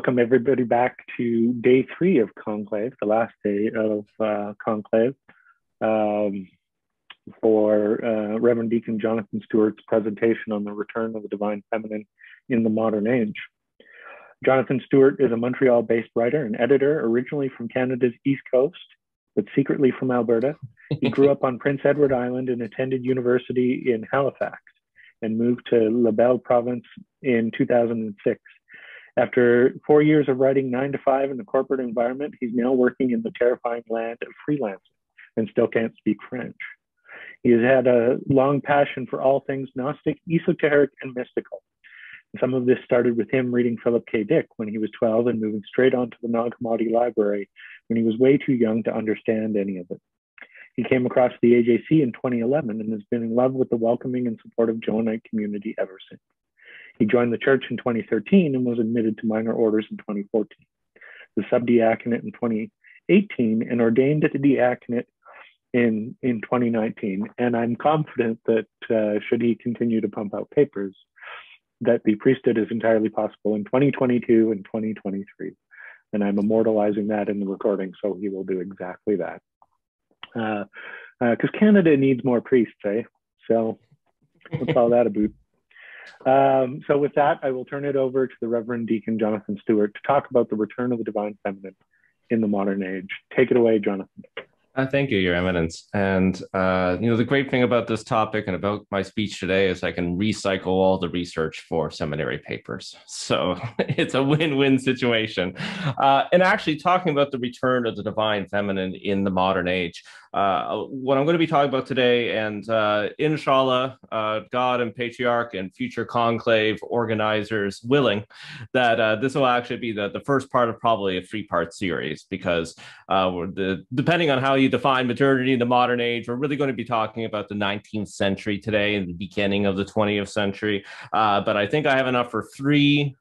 welcome everybody back to day three of Conclave, the last day of uh, Conclave, um, for uh, Reverend Deacon Jonathan Stewart's presentation on the return of the Divine Feminine in the modern age. Jonathan Stewart is a Montreal based writer and editor, originally from Canada's East Coast, but secretly from Alberta. He grew up on Prince Edward Island and attended university in Halifax and moved to La Belle province in 2006 after four years of writing nine to five in the corporate environment, he's now working in the terrifying land of freelancing and still can't speak French. He has had a long passion for all things Gnostic, esoteric, and mystical. Some of this started with him reading Philip K. Dick when he was 12 and moving straight on to the Nag Hammadi Library when he was way too young to understand any of it. He came across the AJC in 2011 and has been in love with the welcoming and supportive Johannite community ever since. He joined the church in 2013 and was admitted to minor orders in 2014, the subdiaconate in 2018, and ordained the diaconate in, in 2019. And I'm confident that uh, should he continue to pump out papers, that the priesthood is entirely possible in 2022 and 2023. And I'm immortalizing that in the recording, so he will do exactly that. Because uh, uh, Canada needs more priests, eh? So what's all that about? Um, so with that, I will turn it over to the Reverend Deacon Jonathan Stewart to talk about the return of the divine feminine in the modern age. Take it away, Jonathan. Uh, thank you, Your Eminence. And uh, you know, the great thing about this topic and about my speech today is I can recycle all the research for seminary papers. So it's a win-win situation. Uh, and actually, talking about the return of the divine feminine in the modern age, uh, what I'm going to be talking about today, and uh, inshallah, uh, God and Patriarch and future conclave organizers willing, that uh, this will actually be the, the first part of probably a three part series because uh, the, depending on how you define modernity in the modern age, we're really going to be talking about the 19th century today and the beginning of the 20th century. Uh, but I think I have enough for three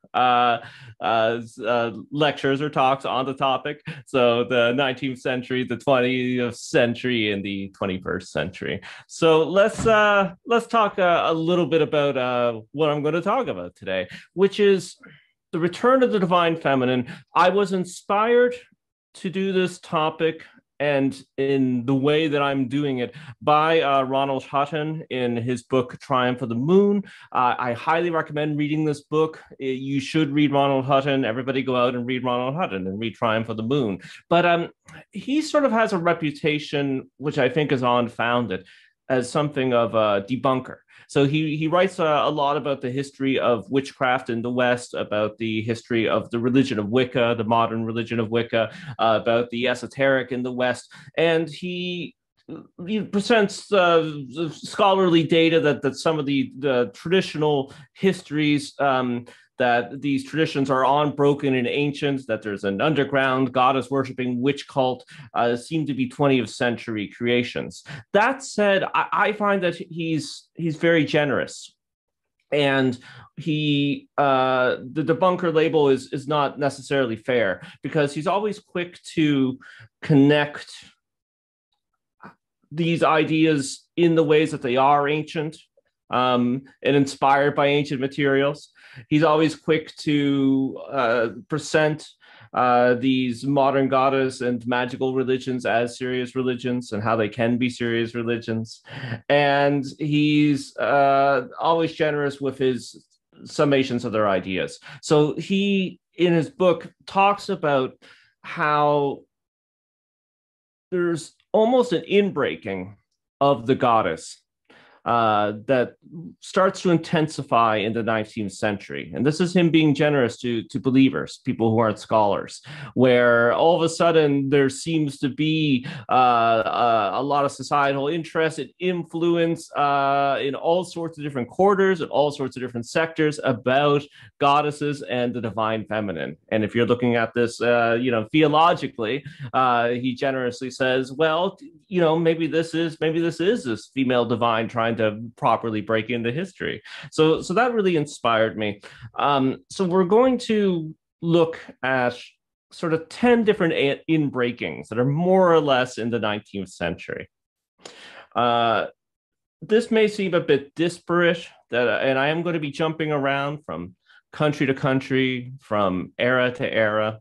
lectures or talks on the topic. So the 19th century, the 20th century, and the 21st century. So let's uh, let's talk uh, a little bit about uh, what I'm going to talk about today, which is the return of the divine feminine. I was inspired to do this topic and in the way that I'm doing it by uh, Ronald Hutton in his book Triumph of the Moon. Uh, I highly recommend reading this book. You should read Ronald Hutton. Everybody go out and read Ronald Hutton and read Triumph of the Moon. But um, he sort of has a reputation, which I think is unfounded, as something of a debunker. So he he writes a, a, lot about the history of witchcraft in the West, about the history of the religion of Wicca, the modern religion of Wicca, uh, about the esoteric in the West, and he he presents uh, scholarly data that that some of the, the traditional histories um, that these traditions are unbroken and ancient, that there's an underground goddess worshiping witch cult, uh, seem to be 20th century creations. That said, I, I find that he's he's very generous and he uh, the debunker label is is not necessarily fair because he's always quick to connect these ideas in the ways that they are ancient um, and inspired by ancient materials. He's always quick to uh, present uh, these modern goddess and magical religions as serious religions and how they can be serious religions. And he's uh, always generous with his summations of their ideas. So he, in his book, talks about how there's almost an inbreaking of the goddess uh, that starts to intensify in the 19th century. And this is him being generous to, to believers, people who aren't scholars, where all of a sudden there seems to be uh, uh, a lot of societal interest and influence uh, in all sorts of different quarters and all sorts of different sectors about goddesses and the divine feminine. And if you're looking at this, uh, you know, theologically, he generously says, well, you know maybe this is maybe this is this female divine trying to properly break into history. So so that really inspired me. Um so we're going to look at sort of 10 different in breakings that are more or less in the 19th century. Uh this may seem a bit disparate that and i am going to be jumping around from country to country from era to era.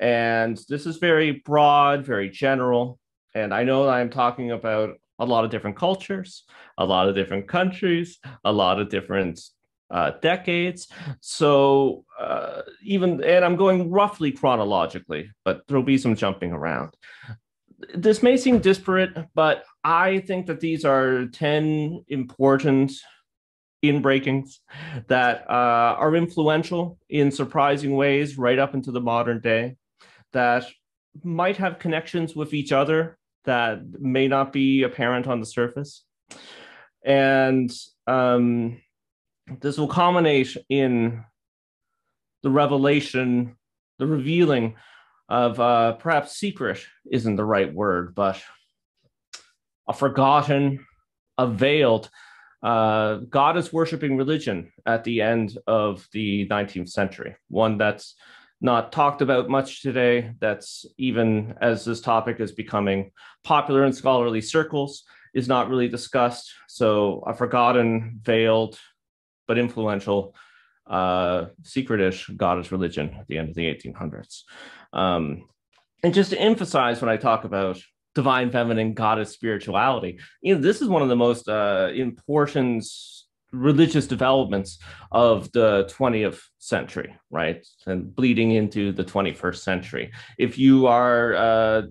And this is very broad very general. And I know I'm talking about a lot of different cultures, a lot of different countries, a lot of different uh, decades. So uh, even, and I'm going roughly chronologically, but there'll be some jumping around. This may seem disparate, but I think that these are 10 important inbreakings that uh, are influential in surprising ways right up into the modern day that might have connections with each other that may not be apparent on the surface. And um, this will culminate in the revelation, the revealing of uh, perhaps secret isn't the right word, but a forgotten, a veiled uh, goddess worshiping religion at the end of the 19th century, one that's not talked about much today. That's even as this topic is becoming popular in scholarly circles, is not really discussed. So a forgotten, veiled, but influential uh, secretish goddess religion at the end of the 1800s. Um, and just to emphasize when I talk about divine feminine goddess spirituality, you know, this is one of the most uh, important religious developments of the 20th century, right? And bleeding into the 21st century. If you are uh,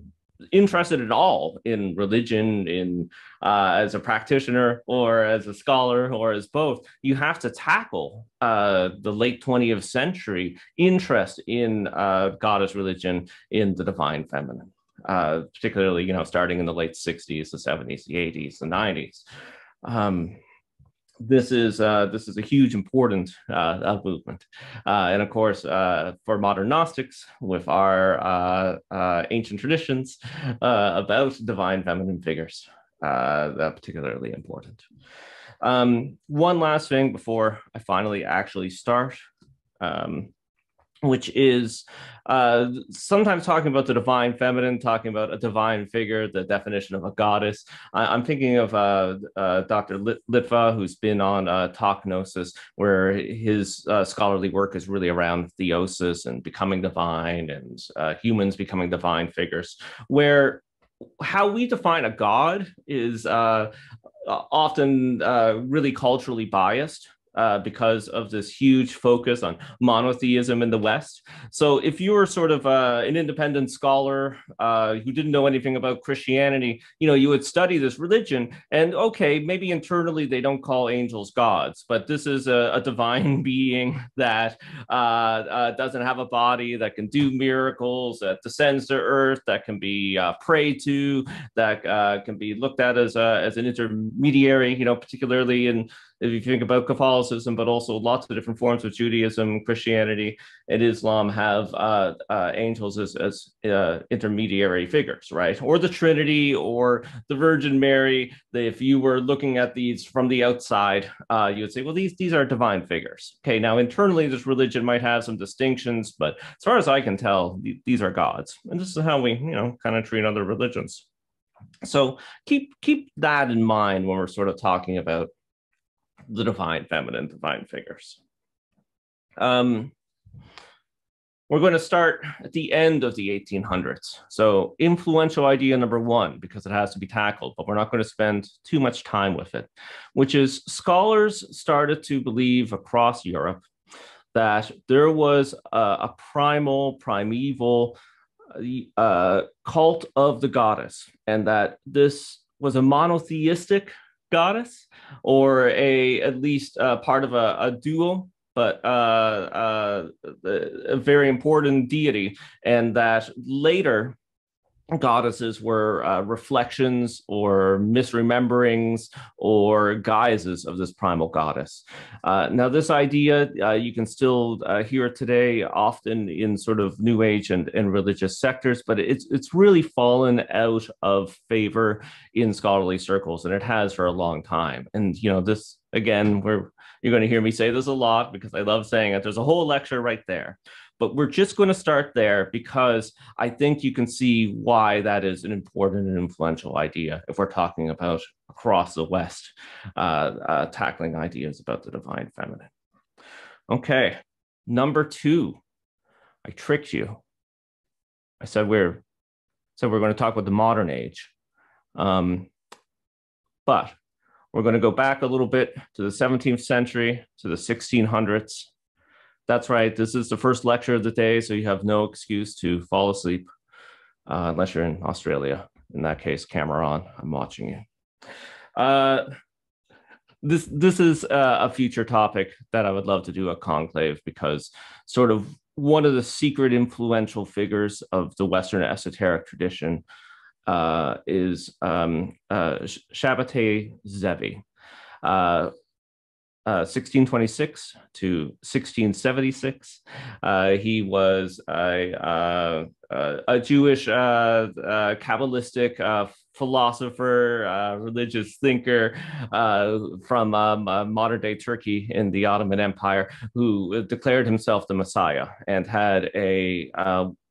interested at all in religion, in uh, as a practitioner or as a scholar or as both, you have to tackle uh, the late 20th century interest in uh, goddess religion in the divine feminine. Uh, particularly, you know, starting in the late 60s, the 70s, the 80s, the 90s. Um, this is uh, this is a huge important uh, movement, uh, and of course uh, for modern Gnostics with our uh, uh, ancient traditions about divine feminine figures, that particularly important. Um, one last thing before I finally actually start. Um, which is uh, sometimes talking about the divine feminine, talking about a divine figure, the definition of a goddess. I, am thinking of uh, uh, Dr. Litva, who's been on uh, Talk Gnosis, where his uh, scholarly work is really around theosis and becoming divine and uh, humans becoming divine figures, where how we define a god is uh, often really culturally biased uh, because of this huge focus on monotheism in the West. So, if you were sort of uh, an independent scholar uh, who didn't know anything about Christianity, you know, you would study this religion, and okay, maybe internally they don't call angels gods, but this is a, a divine being that uh, uh, doesn't have a body, that can do miracles, that descends to earth, that can be uh, prayed to, that can be looked at as a, as an intermediary, you know, particularly in if you think about Catholicism, but also lots of different forms of Judaism, Christianity, and Islam have uh, uh, angels as, as uh, intermediary figures, right? Or the Trinity or the Virgin Mary. If you were looking at these from the outside, uh, you would say, well, these, these are divine figures. Okay, now internally, this religion might have some distinctions, but as far as I can tell, th- these are gods. And this is how we, you know, kind of treat other religions. So keep keep that in mind when we're sort of talking about the divine feminine, divine figures. Um, we're going to start at the end of the 1800s. So, influential idea number one, because it has to be tackled, but we're not going to spend too much time with it, which is scholars started to believe across Europe that there was a, a primal, primeval uh, cult of the goddess, and that this was a monotheistic goddess or a at least uh, part of a, a duo but uh, uh, a very important deity and that later goddesses were uh, reflections or misrememberings or guises of this primal goddess. Uh, now, this idea uh, you can still uh, hear today, often in sort of New Age and, and religious sectors, but it's it's really fallen out of favor in scholarly circles, and it has for a long time. And you know, this again, we're you're going to hear me say this a lot because I love saying it. There's a whole lecture right there. But we're just going to start there because I think you can see why that is an important and influential idea if we're talking about across the West uh, uh, tackling ideas about the divine feminine. Okay, number two, I tricked you. I said we're so we're going to talk about the modern age, um, but we're going to go back a little bit to the 17th century to the 1600s that's right. This is the first lecture of the day, so you have no excuse to fall asleep uh, unless you're in Australia. In that case, camera on. I'm watching you. Uh, this this is uh, a future topic that I would love to do a conclave because sort of one of the secret influential figures of the Western esoteric tradition uh, is um, uh, Zevi. Uh, 1626 uh, to 1676. Uh, he was a, uh, a Jewish uh, uh, Kabbalistic philosopher, religious thinker from um, modern day Turkey in the Ottoman Empire who declared himself the Messiah and had a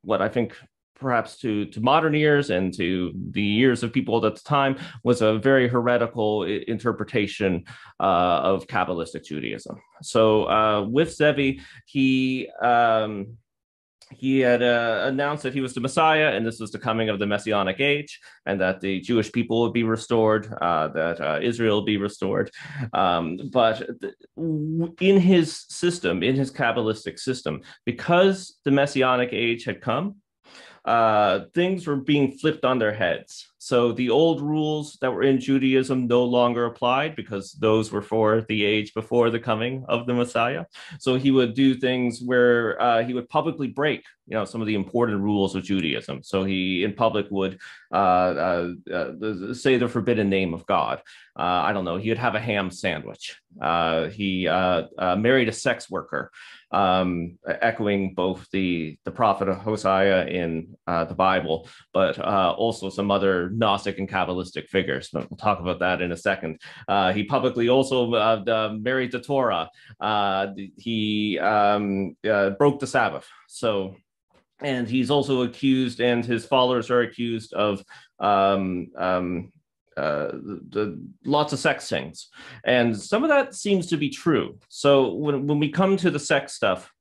what I think perhaps to, to modern ears and to the ears of people at the time, was a very heretical interpretation uh, of Kabbalistic Judaism. So uh, with Zevi, he um, he had uh, announced that he was the Messiah, and this was the coming of the Messianic age, and that the Jewish people would be restored, uh, that uh, Israel would be restored. Um, but in his system, in his Kabbalistic system, because the Messianic age had come, uh, things were being flipped on their heads. So the old rules that were in Judaism no longer applied because those were for the age before the coming of the Messiah. So he would do things where uh, he would publicly break, you know, some of the important rules of Judaism. So he in public would uh, uh, uh say the forbidden name of God. Uh, I don't know. He would have a ham sandwich. Uh, he married a sex worker um, echoing both the the prophet of Hosea in uh, the Bible, but uh, also some other Gnostic and Kabbalistic figures. But we'll talk about that in a second. Uh, he publicly also uh, married the Torah. Uh, he um, uh, broke the Sabbath. So. And he's also accused, and his followers are accused of um, um, uh, the, the, lots of sex things. And some of that seems to be true. So when, when we come to the sex stuff,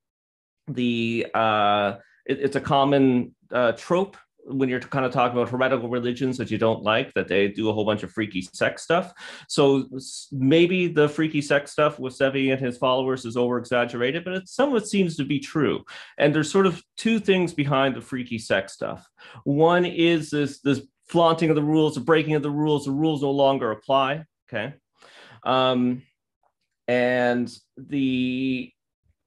the uh, it, it's a common uh, trope when you're kind of talking about heretical religions that you don't like, that they do a whole bunch of freaky sex stuff. So maybe the freaky sex stuff with Zevi and his followers is over exaggerated, but it, some of it seems to be true. And there's sort of two things behind the freaky sex stuff. One is this this flaunting of the rules, the breaking of the rules, the rules no longer apply. Okay. Um, and the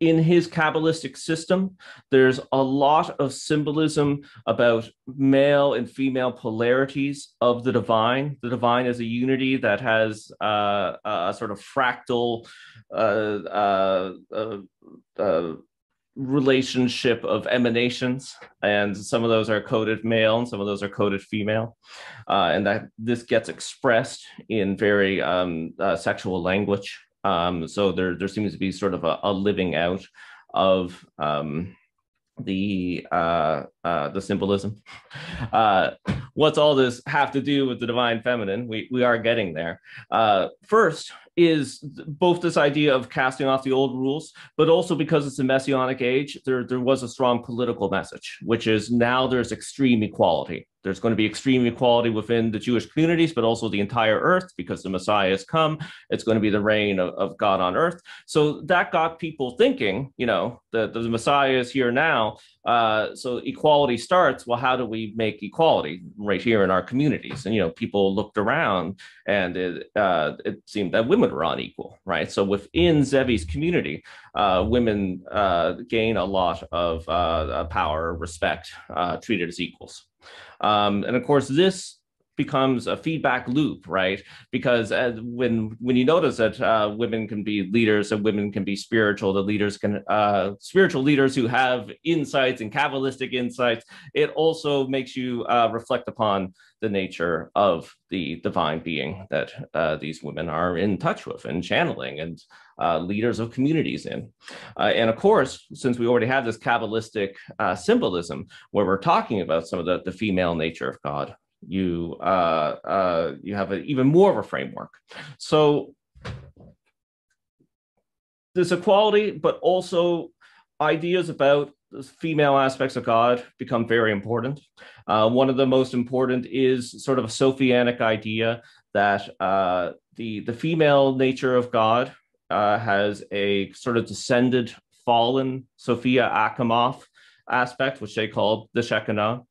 in his Kabbalistic system, there's a lot of symbolism about male and female polarities of the divine. The divine is a unity that has uh, a sort of fractal uh, uh, uh, uh relationship of emanations. And some of those are coded male and some of those are coded female. Uh, and that this gets expressed in very um, uh, sexual language um, so there, there seems to be sort of a, a living out of um, the uh, uh, the symbolism. Uh, what's all this have to do with the divine feminine? We we are getting there. Uh, first is both this idea of casting off the old rules, but also because it's a messianic age, there there was a strong political message, which is now there's extreme equality. There's going to be extreme equality within the Jewish communities, but also the entire earth because the Messiah has come. It's going to be the reign of, of God on earth. So that got people thinking, you know, that the Messiah is here now. Uh, so equality starts. Well, how do we make equality right here in our communities? And, you know, people looked around and it, uh, it seemed that women women were unequal, right? So within Zevi's community, uh, women uh, gain a lot of uh, power, respect, uh, treated as equals. Um, and of course, this becomes a feedback loop, right? Because as, when when you notice that uh, women can be leaders and women can be spiritual, the leaders can uh, spiritual leaders who have insights and kabbalistic insights. It also makes you uh, reflect upon the nature of the divine being that uh, these women are in touch with and channeling and uh, leaders of communities in. Uh, and of course, since we already have this Kabbalistic uh, symbolism where we're talking about some of the, the female nature of God, you uh, uh, you have a, even more of a framework. So there's equality, but also ideas about the female aspects of God become very important. Uh, one of the most important is sort of a Sophianic idea that uh, the the female nature of God uh, has a sort of descended, fallen Sophia Achamoth aspect, which they called the Shekinah.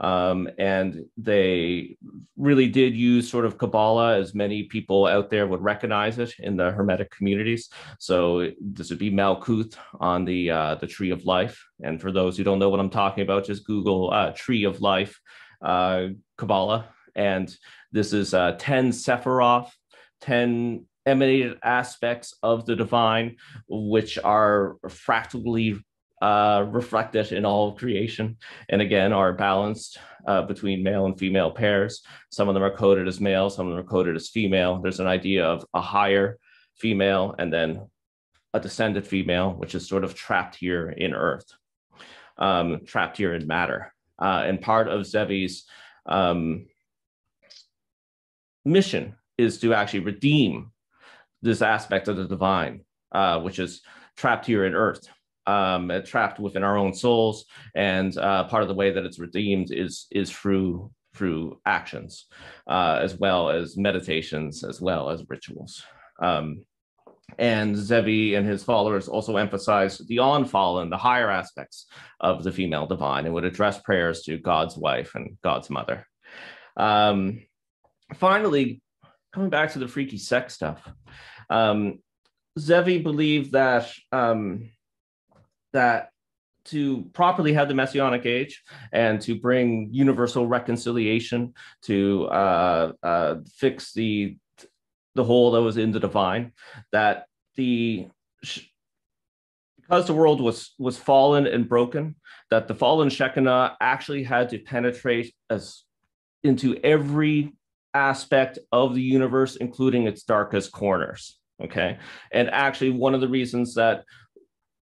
Um, and they really did use sort of Kabbalah, as many people out there would recognize it in the Hermetic communities. So this would be Malkuth on the uh, the Tree of Life. And for those who don't know what I'm talking about, just Google uh, Tree of Life uh, Kabbalah, and this is uh, ten Sephiroth, ten emanated aspects of the divine, which are fractally uh, reflected in all creation, and again are balanced uh, between male and female pairs. Some of them are coded as male, some of them are coded as female. There's an idea of a higher female and then a descended female, which is sort of trapped here in Earth, um, trapped here in matter. Uh, and part of Zevi's um, mission is to actually redeem this aspect of the divine, uh, which is trapped here in Earth um, trapped within our own souls, and uh, part of the way that it's redeemed is is through through actions, uh, as well as meditations, as well as rituals. Um, and Zevi and his followers also emphasize the unfallen, the higher aspects of the female divine, and would address prayers to God's wife and God's mother. Um, finally, coming back to the freaky sex stuff, um, Zevi believed that um, that to properly have the messianic age and to bring universal reconciliation to uh, uh, fix the the hole that was in the divine that the because the world was was fallen and broken that the fallen shekinah actually had to penetrate as into every aspect of the universe including its darkest corners okay? And actually one of the reasons that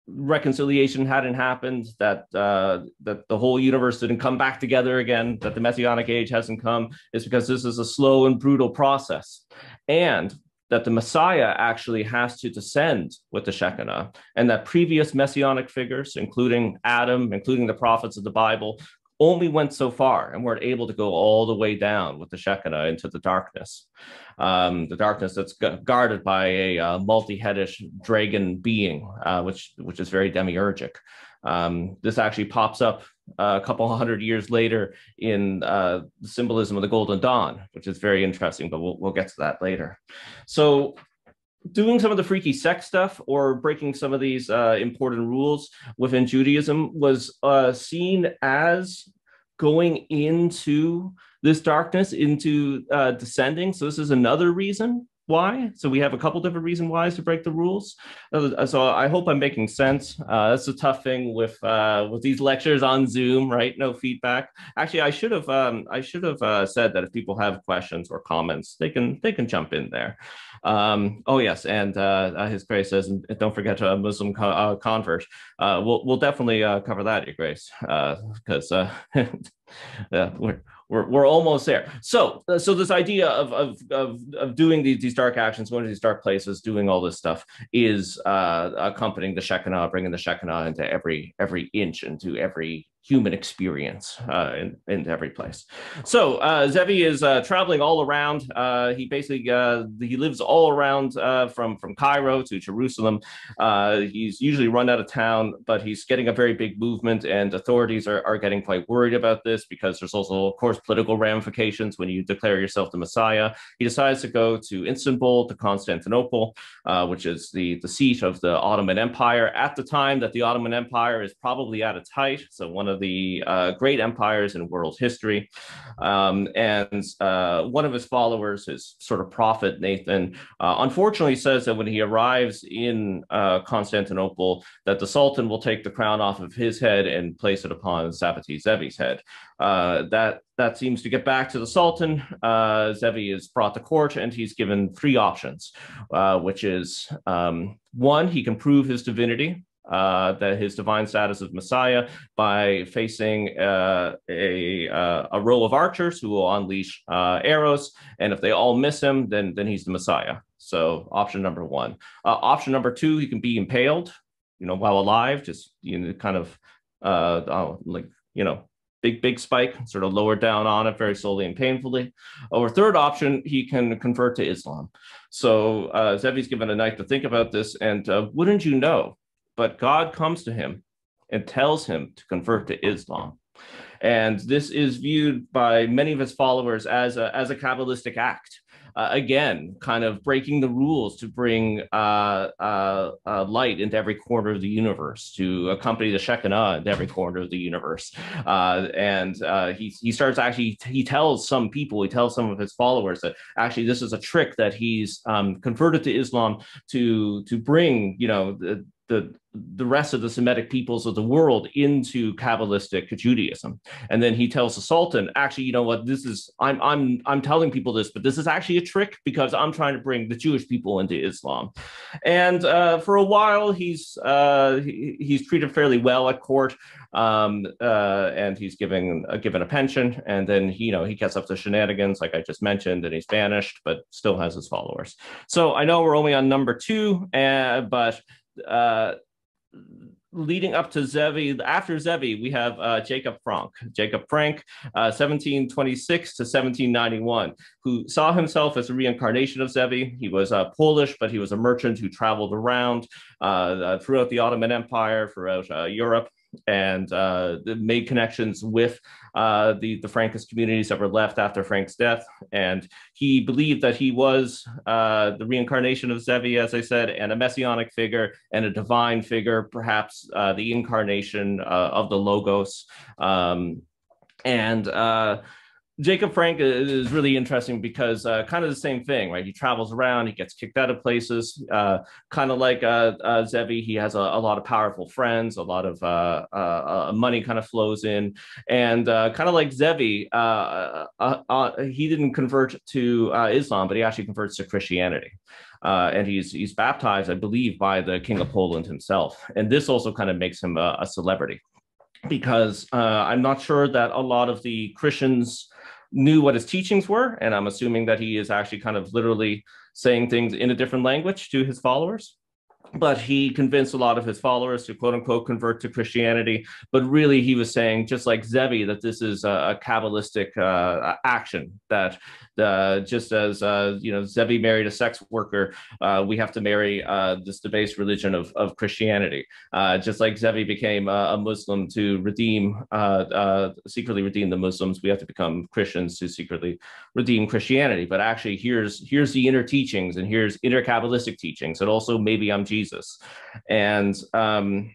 reconciliation hadn't happened, that uh, that the whole universe didn't come back together again, that the messianic age hasn't come, is because this is a slow and brutal process, and that the Messiah actually has to descend with the Shekinah, and that previous messianic figures, including Adam, including the prophets of the Bible, only went so far and weren't able to go all the way down with the Shekinah into the darkness. Um, the darkness that's guarded by a uh, multi-headed dragon being, uh, which which is very demiurgic. Um, this actually pops up uh, a couple hundred years later in uh, the symbolism of the Golden Dawn, which is very interesting, but we'll, we'll get to that later. So doing some of the freaky sex stuff or breaking some of these uh, important rules within Judaism was uh, seen as going into this darkness, into uh, descending. So this is another reason why. So we have a couple different reason whys to break the rules. Uh, so I hope I'm making sense. Uh, that's a tough thing with uh, with these lectures on Zoom, right? No feedback. Actually, I should have um, I should have uh, said that if people have questions or comments, they can they can jump in there. Um, oh yes, and uh, His Grace says, don't forget a Muslim co- uh, convert. we'll we'll definitely cover that, Your Grace, because yeah, we're we're, we're almost there. So, uh, so this idea of, of, of, of doing these, these dark actions, going to these dark places, doing all this stuff is uh, accompanying the Shekinah, bringing the Shekinah into every every inch, into every human experience uh, in, in every place. So uh, Zevi is uh, traveling all around. Uh, he basically uh, he lives all around uh, from from Cairo to Jerusalem. he's usually run out of town, but he's getting a very big movement, and authorities are, are getting quite worried about this because there's also, of course, political ramifications when you declare yourself the Messiah. He decides to go to Istanbul, to Constantinople, which is the the seat of the Ottoman Empire at the time that the Ottoman Empire is probably at its height. So one of of the uh, great empires in world history. Um, and uh, one of his followers, his sort of prophet, Nathan, uh, unfortunately says that when he arrives in uh, Constantinople, that the Sultan will take the crown off of his head and place it upon Sabbatai Zevi's head. Uh, that that seems to get back to the Sultan. Uh, Zevi is brought to court and he's given three options, which is um, one, he can prove his divinity uh, that his divine status of Messiah by facing uh, a uh, a row of archers who will unleash uh, arrows, and if they all miss him, then then he's the Messiah. So option number one. Uh, option number two, he can be impaled, you know, while alive, just you know, kind of uh, oh, like you know. Big, big spike, sort of lower down on it very slowly and painfully. Or third option, he can convert to Islam. So uh, Zevi's given a night to think about this. And wouldn't you know, but God comes to him and tells him to convert to Islam. And this is viewed by many of his followers as a, as a Kabbalistic act. Uh, again, kind of breaking the rules to bring uh, uh, uh light into every corner of the universe, to accompany the Shekinah into every corner of the universe. Uh, and uh, he, he starts actually, he tells some people, he tells some of his followers that actually this is a trick that he's um, converted to Islam to, to bring, you know, the, the the rest of the Semitic peoples of the world into Kabbalistic Judaism. And then he tells the Sultan, actually, you know what, this is I'm I'm I'm telling people this, but this is actually a trick because I'm trying to bring the Jewish people into Islam. And uh, for a while, he's uh, he, he's treated fairly well at court, um, uh, and he's given uh, given a pension. And then he, you know he gets up to shenanigans, like I just mentioned, and he's banished, but still has his followers. So I know we're only on number two, uh, but uh, leading up to Zevi, after Zevi, we have uh, Jacob Frank. Jacob Frank, uh, 1726 to 1791, who saw himself as a reincarnation of Zevi. He was uh, Polish, but he was a merchant who traveled around uh, uh, throughout the Ottoman Empire, throughout uh, Europe, and made connections with uh, the, the Frankist communities that were left after Frank's death. And he believed that he was uh, the reincarnation of Zevi, as I said, and a messianic figure and a divine figure, perhaps uh, the incarnation uh, of the Logos. Um, and uh, Jacob Frank is really interesting because uh, kind of the same thing, right? He travels around, he gets kicked out of places, uh, kind of like uh, uh Zevi. He has a, a, lot of powerful friends, a lot of uh, uh, money kind of flows in, and kind of like Zevi, he didn't convert to Islam, but he actually converts to Christianity. and he's he's baptized, I believe, by the King of Poland himself, and this also kind of makes him a, a celebrity because I'm not sure that a lot of the Christians knew what his teachings were. And I'm assuming that he is actually kind of literally saying things in a different language to his followers but he convinced a lot of his followers to quote unquote convert to Christianity. But really, he was saying, just like Zevi, that this is a, a Kabbalistic uh, action, that uh, just as uh, you know Zevi married a sex worker, uh, we have to marry uh, this debased religion of, of Christianity. Uh, just like Zevi became a Muslim to redeem, secretly redeem the Muslims, we have to become Christians to secretly redeem Christianity. But actually, here's here's the inner teachings, and here's inner Kabbalistic teachings, and also maybe I'm Jesus, and um,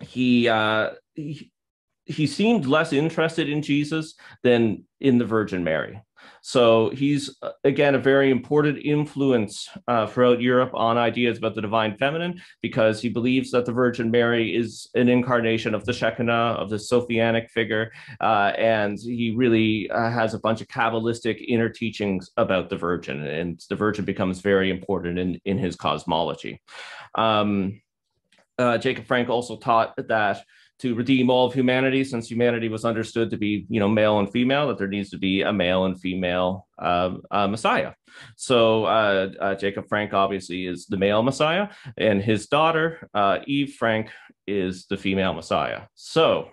he, uh, he he seemed less interested in Jesus than in the Virgin Mary. So he's uh, again a very important influence uh, throughout Europe on ideas about the divine feminine because he believes that the Virgin Mary is an incarnation of the Shekinah, of the Sophianic figure, uh, and he really uh, has a bunch of Kabbalistic inner teachings about the Virgin, and the Virgin becomes very important in in his cosmology. Um, uh, Jacob Frank also taught that to redeem all of humanity, since humanity was understood to be, you know, male and female, that there needs to be a male and female uh, uh, Messiah. So uh, uh, Jacob Frank obviously is the male Messiah, and his daughter uh, Eve Frank is the female Messiah. So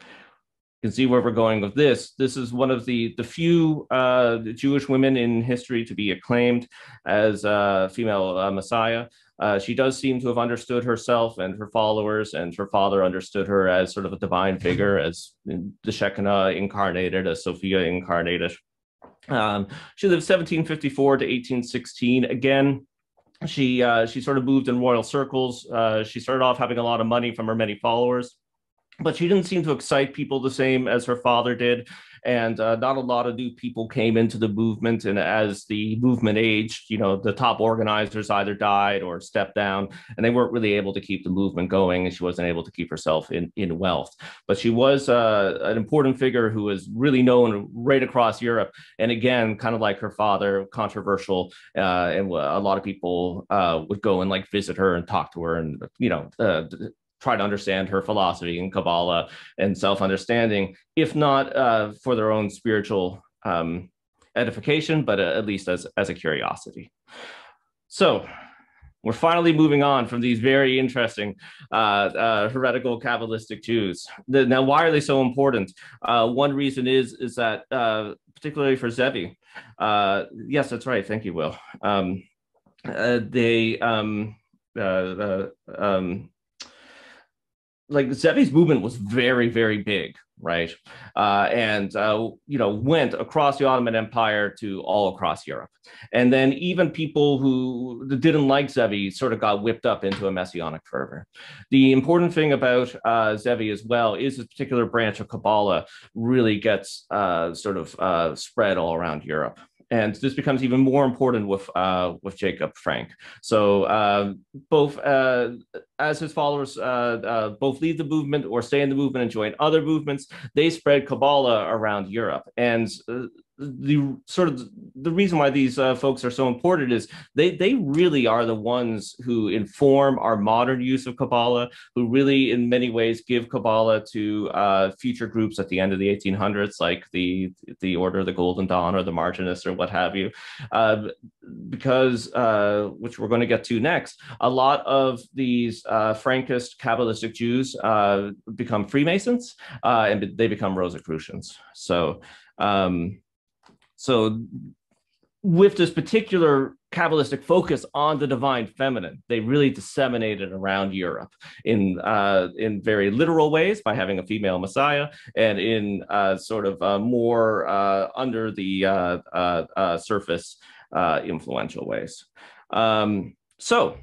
you can see where we're going with this. This is one of the the few uh, Jewish women in history to be acclaimed as a female uh, messiah. Uh, she does seem to have understood herself and her followers, and her father understood her as sort of a divine figure, as the Shekinah incarnated, as Sophia incarnated. Um, she lived 1754 to 1816. Again, she uh, she sort of moved in royal circles. Uh, she started off having a lot of money from her many followers but she didn't seem to excite people the same as her father did. And uh, not a lot of new people came into the movement. And as the movement aged you know the top organizers either died or stepped down and they weren't really able to keep the movement going and she wasn't able to keep herself in, in wealth. But she was uh, an important figure who was really known right across europe. And again kind of like her father controversial uh, and a lot of people uh, would go and like visit her and talk to her and you know uh, try to understand her philosophy and Kabbalah and self understanding, if not uh, for their own spiritual um, edification, but uh, at least as, as a curiosity. So, we're finally moving on from these very interesting uh, uh, heretical Kabbalistic Jews. The, now, why are they so important? Uh, one reason is is that uh, particularly for Zevi, uh, yes, that's right. Thank you, Will. Um, uh, they um, um, like Zevi's movement was very, very big, right? Uh, and uh, you know went across the Ottoman Empire to all across Europe, and then even people who didn't like Zevi sort of got whipped up into a messianic fervor. The important thing about uh, Zevi as well is this particular branch of Kabbalah really gets uh, sort of uh, spread all around Europe and this becomes even more important with uh, with Jacob Frank. So uh, both uh, as his followers uh, uh, both leave the movement or stay in the movement and join other movements, they spread Kabbalah around Europe, and uh, the sort of the reason why these uh, folks are so important is they they really are the ones who inform our modern use of Kabbalah, who really in many ways give Kabbalah to uh, future groups at the end of the 1800s, like the the Order of the Golden Dawn or the Martinists or what have you, uh, because uh, which we're going to get to next. A lot of these uh, Frankist Kabbalistic Jews uh, become Freemasons and they become Rosicrucians. So. Um, so, with this particular Kabbalistic focus on the divine feminine, they really disseminated around Europe in uh, in very literal ways by having a female messiah, and in uh, sort of uh, more uh, under the uh, uh, surface influential ways. Um, so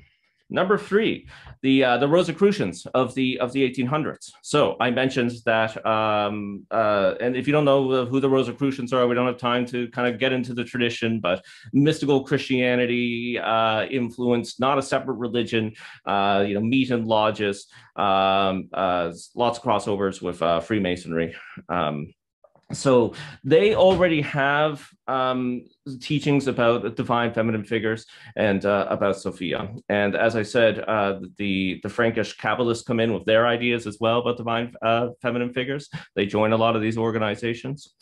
Number three, the uh, the Rosicrucians of the of the 1800s. So I mentioned that, um, uh, and if you don't know who the Rosicrucians are, we don't have time to kind of get into the tradition. But mystical Christianity uh, influenced, not a separate religion. Uh, you know, meet in lodges, um, uh, lots of crossovers with uh, Freemasonry. Um, so they already have um, teachings about divine feminine figures and uh, about Sophia. And as I said, uh, the the Frankist Kabbalists come in with their ideas as well about divine uh, feminine figures. They join a lot of these organizations.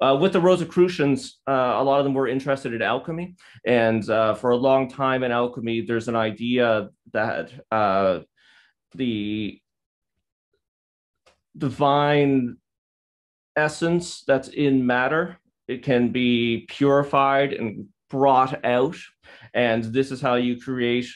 Uh, with the Rosicrucians, uh, a lot of them were interested in alchemy, and uh, for a long time in alchemy, there's an idea that the divine essence that's in matter. It can be purified and brought out. And this is how you create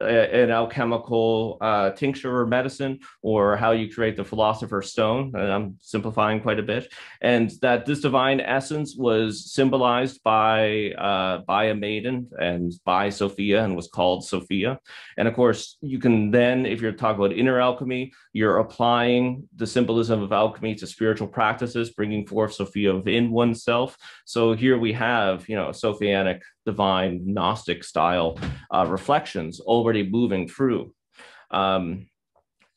an alchemical uh, tincture or medicine, or how you create the philosopher's stone. And I'm simplifying quite a bit, and that this divine essence was symbolized by uh, by a maiden and by Sophia, and was called Sophia. And of course, you can then, if you're talking about inner alchemy, you're applying the symbolism of alchemy to spiritual practices, bringing forth Sophia within oneself. So here we have, you know, Sophianic divine Gnostic style uh, reflections already moving through. Um,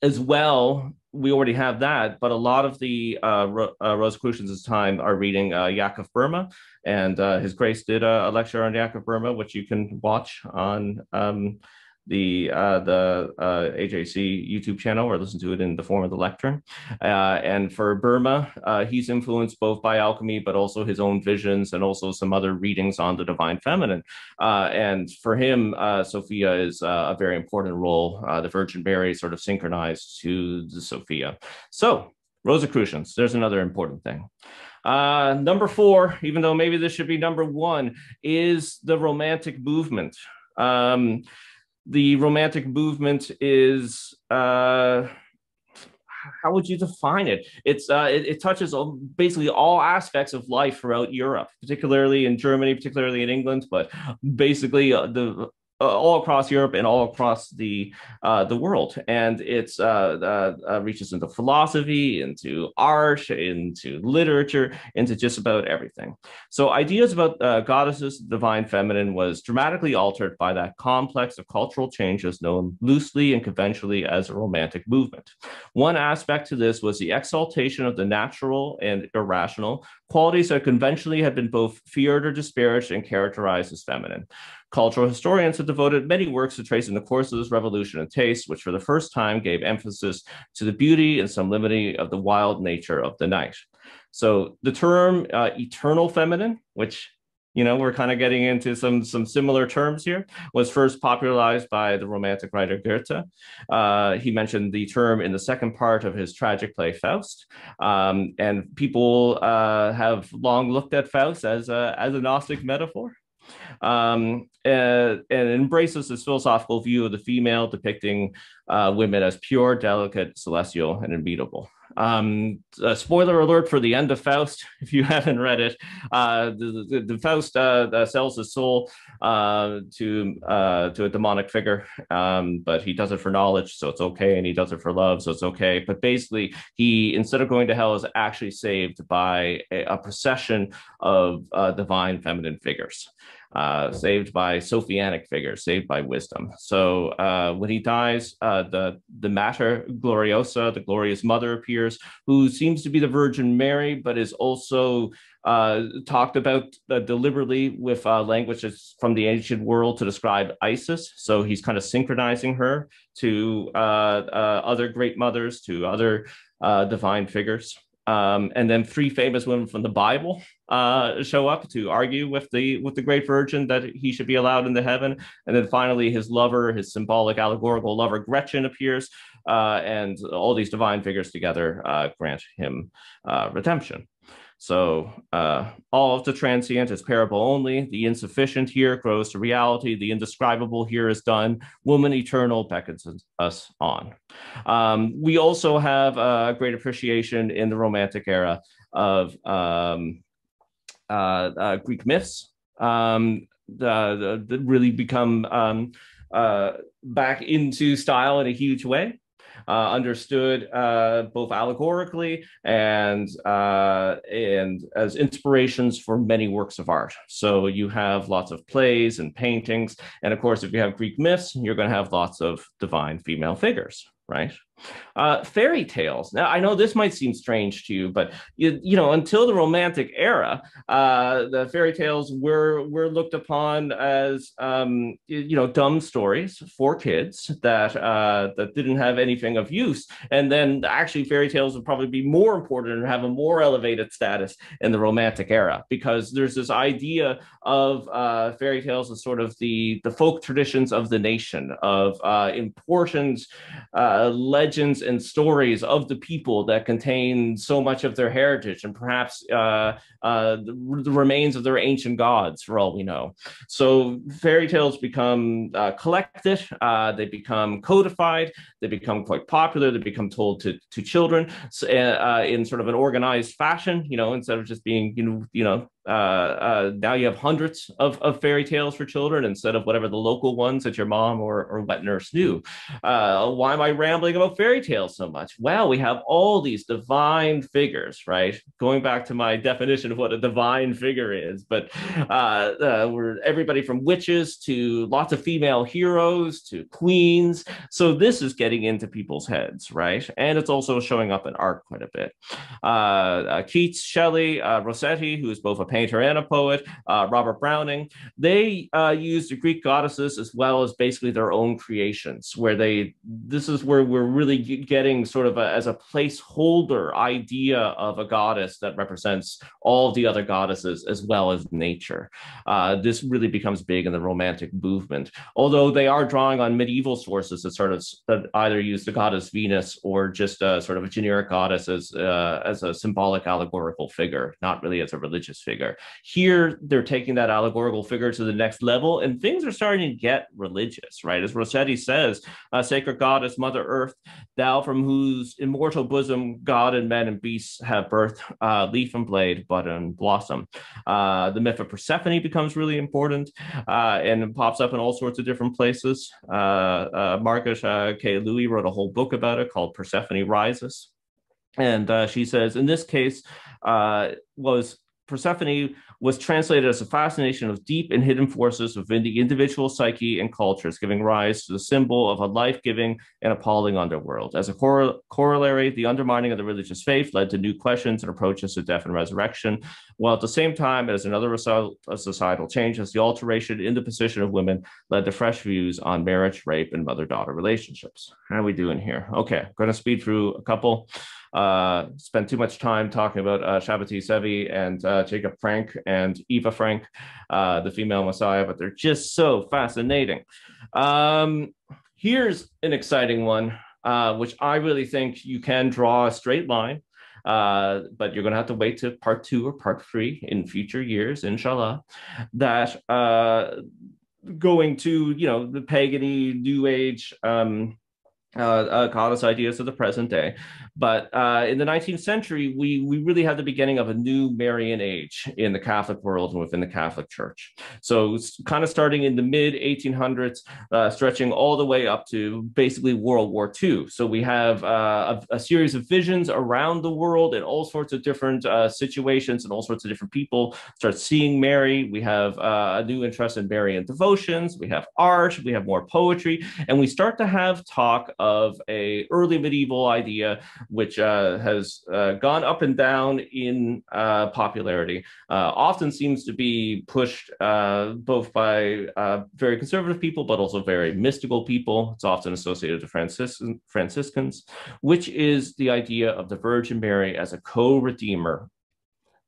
as well, we already have that, but a lot of the uh, uh, Rosicrucians time are reading uh, Yaakov Boehme, and uh, His Grace did a, a, lecture on Yakov Boehme, which you can watch on um, the uh, the uh, AJC YouTube channel or listen to it in the form of the lectern. Uh, and for Boehme, uh, he's influenced both by alchemy, but also his own visions and also some other readings on the divine feminine. Uh, and for him, uh, Sophia is a very important role. the Virgin Mary sort of synchronized to the Sophia. So Rosicrucians, there's another important thing. Uh, number four, even though maybe this should be number one, is the Romantic movement. Um, the Romantic movement is. Uh, how would you define it? It's uh, it, it, touches on basically all aspects of life throughout Europe, particularly in Germany, particularly in England, but basically uh, the uh, all across Europe and all across the uh, the world, and it's uh, uh, uh, reaches into philosophy, into art, into literature, into just about everything. So ideas about uh, goddesses, divine feminine, was dramatically altered by that complex of cultural changes known loosely and conventionally as a romantic movement. One aspect to this was the exaltation of the natural and irrational, qualities that conventionally had been both feared or disparaged and characterized as feminine. Cultural historians have devoted many works to tracing the course of this revolution in taste, which for the first time gave emphasis to the beauty and sublimity of the wild nature of the night. So the term uh, eternal feminine, which you know we're kind of getting into some some similar terms here was first popularized by the romantic writer goethe. Uh, he mentioned the term in the second part of his tragic play faust. Um, and people uh, have long looked at faust as a as a gnostic metaphor. Um, and, and, embraces this philosophical view of the female, depicting uh, women as pure, delicate, celestial, and unbeatable. Um, spoiler alert for the end of Faust, if you haven't read it. Uh, the, the, the, Faust uh, sells his soul uh, to uh, to a demonic figure, um, but he does it for knowledge, so it's okay, and he does it for love, so it's okay. But basically, he instead of going to hell, is actually saved by a, a procession of uh, divine feminine figures uh, saved by Sophianic figures, saved by wisdom. So uh, when he dies, uh, the the Mater Gloriosa, the glorious mother, appears, who seems to be the Virgin Mary, but is also uh, talked about uh, deliberately with uh, languages from the ancient world to describe Isis. So he's kind of synchronizing her to other great mothers, to other divine figures. Um, and then three famous women from the Bible uh, show up to argue with the with the great virgin that he should be allowed into heaven. And then finally, his lover, his symbolic allegorical lover Gretchen appears, uh, and all these divine figures together uh, grant him uh, redemption. So uh, all of the transient is parable only. The insufficient here grows to reality. The indescribable here is done. Woman eternal beckons us on. Um, we also have a great appreciation in the Romantic era of um, uh, uh, Greek myths um, that really become um, uh, back into style in a huge way uh, understood uh, both allegorically and uh, and as inspirations for many works of art. So you have lots of plays and paintings, and of course, if you have Greek myths, you're going to have lots of divine female figures, right? Uh, fairy tales. Now, I know this might seem strange to you, but you, you know, until the Romantic era, uh, the fairy tales were were looked upon as um, you know dumb stories for kids that uh, that didn't have anything of use. And then actually, fairy tales would probably be more important and have a more elevated status in the Romantic era because there's this idea of uh, fairy tales as sort of the the folk traditions of the nation of uh, important uh, legends legends and stories of the people that contain so much of their heritage and perhaps uh, uh, the, remains of their ancient gods, for all we know. So fairy tales become uh, collected, uh, they become codified, they become quite popular, they become told to, to children uh, in sort of an organized fashion, you know, instead of just being, you know, you know uh, uh, now you have hundreds of, of fairy tales for children instead of whatever the local ones that your mom or, or wet nurse knew. Uh, why am I rambling about fairy tales so much? Well, we have all these divine figures, right? Going back to my definition of what a divine figure is, but uh, uh, we're everybody from witches to lots of female heroes to queens. So this is getting into people's heads, right? And it's also showing up in art quite a bit. Keats, Shelley, Rossetti, who is both a painter and a poet, uh, Robert Browning. They uh, used the Greek goddesses as well as basically their own creations, where they, this is where we're really getting sort of a, as a placeholder idea of a goddess that represents all the other goddesses as well as nature. Uh, this really becomes big in the Romantic movement, although they are drawing on medieval sources that sort of that either use the goddess Venus or just a, sort of a generic goddess as, uh, as a symbolic allegorical figure, not really as a religious figure. Here, they're taking that allegorical figure to the next level, and things are starting to get religious, right? As Rossetti says, uh, sacred goddess, Mother Earth, thou from whose immortal bosom God and men and beasts have birth, uh, leaf and blade, bud and blossom. Uh, the myth of Persephone becomes really important uh, and pops up in all sorts of different places. Uh, uh, Margaret K. Louis wrote a whole book about it called Persephone Rises. And she says, in this case, was Persephone was translated as a fascination of deep and hidden forces within the individual psyche and cultures, giving rise to the symbol of a life giving and appalling underworld. As a cor- corollary, the undermining of the religious faith led to new questions and approaches to death and resurrection, while at the same time, as another result of societal change, as the alteration in the position of women led to fresh views on marriage, rape, and mother daughter relationships. How are we doing here? Okay, I'm going to speed through a couple uh, spent too much time talking about uh, Zevi and uh, Jacob Frank and Eva Frank, uh, the female messiah, but they're just so fascinating. Um, here's an exciting one, uh, which I really think you can draw a straight line. Uh, but you're going to have to wait to part two or part three in future years, inshallah. That going to you know the pagany new age um, uh, uh, ideas of the present day. But uh, in the 19th century, we, we really had the beginning of a new Marian age in the Catholic world and within the Catholic Church. So kind of starting in the mid 1800s, uh, stretching all the way up to basically World War II. So we have uh, a, a, series of visions around the world in all sorts of different uh, situations and all sorts of different people start seeing Mary. We have a new interest in Marian devotions. We have art. We have more poetry, and we start to have talk of a early medieval idea, which uh, has uh, gone up and down in uh, popularity. Uh, often seems to be pushed uh, both by uh, very conservative people, but also very mystical people. It's often associated to Franciscan, Franciscans, which is the idea of the Virgin Mary as a co-redeemer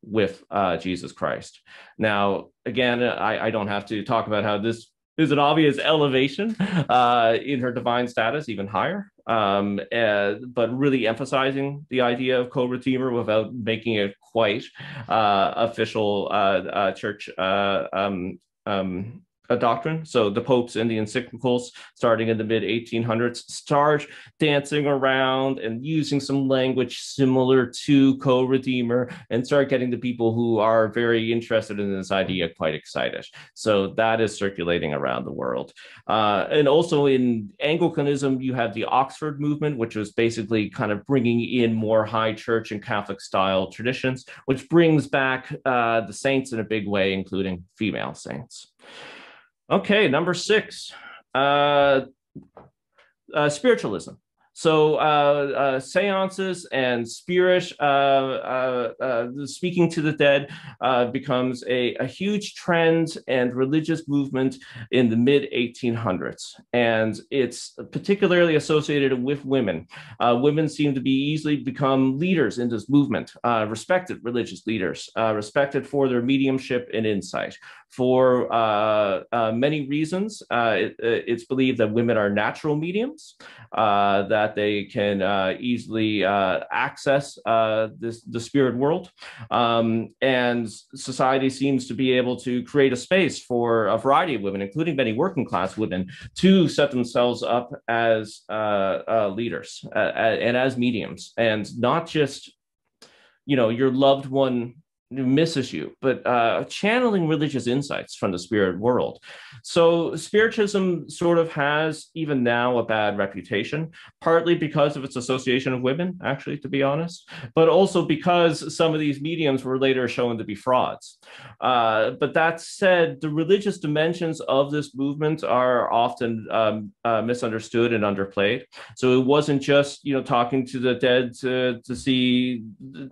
with Jesus Christ. Now, again, I, I don't have to talk about how this is an obvious elevation uh, in her divine status, even higher. Um, but really emphasizing the idea of co-redeemer without making it quite uh, official uh, uh, church uh, um, um, a doctrine. So the popes and the encyclicals, starting in the mid 1800s, start dancing around and using some language similar to co-redeemer, and start getting the people who are very interested in this idea quite excited. So that is circulating around the world. Uh, and also in Anglicanism, you have the Oxford movement, which was basically kind of bringing in more high church and Catholic style traditions, which brings back uh, the saints in a big way, including female saints. Okay, number six, uh, uh, spiritualism. So uh, uh, seances and spirit, uh, uh, uh, speaking to the dead, uh, becomes a, a, huge trend and religious movement in the mid 1800s, and it's particularly associated with women. women seem to be easily become leaders in this movement, respected religious leaders, respected for their mediumship and insight. For many reasons, it, it's believed that women are natural mediums, that that they can uh, easily uh, access uh, this the spirit world, um, and society seems to be able to create a space for a variety of women, including many working class women, to set themselves up as uh, uh, leaders and as mediums, and not just you know your loved one misses you, but uh, channeling religious insights from the spirit world. So, Spiritism sort of has, even now, a bad reputation, partly because of its association of women, actually, to be honest, but also because some of these mediums were later shown to be frauds. Uh, but that said, the religious dimensions of this movement are often um, uh, misunderstood and underplayed. So, it wasn't just, you know, talking to the dead to, to see,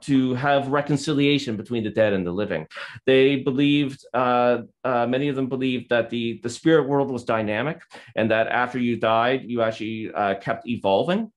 to have reconciliation between the the dead and the living. They believed, uh, uh, many of them believed that the, the spirit world was dynamic and that after you died, you actually uh, kept evolving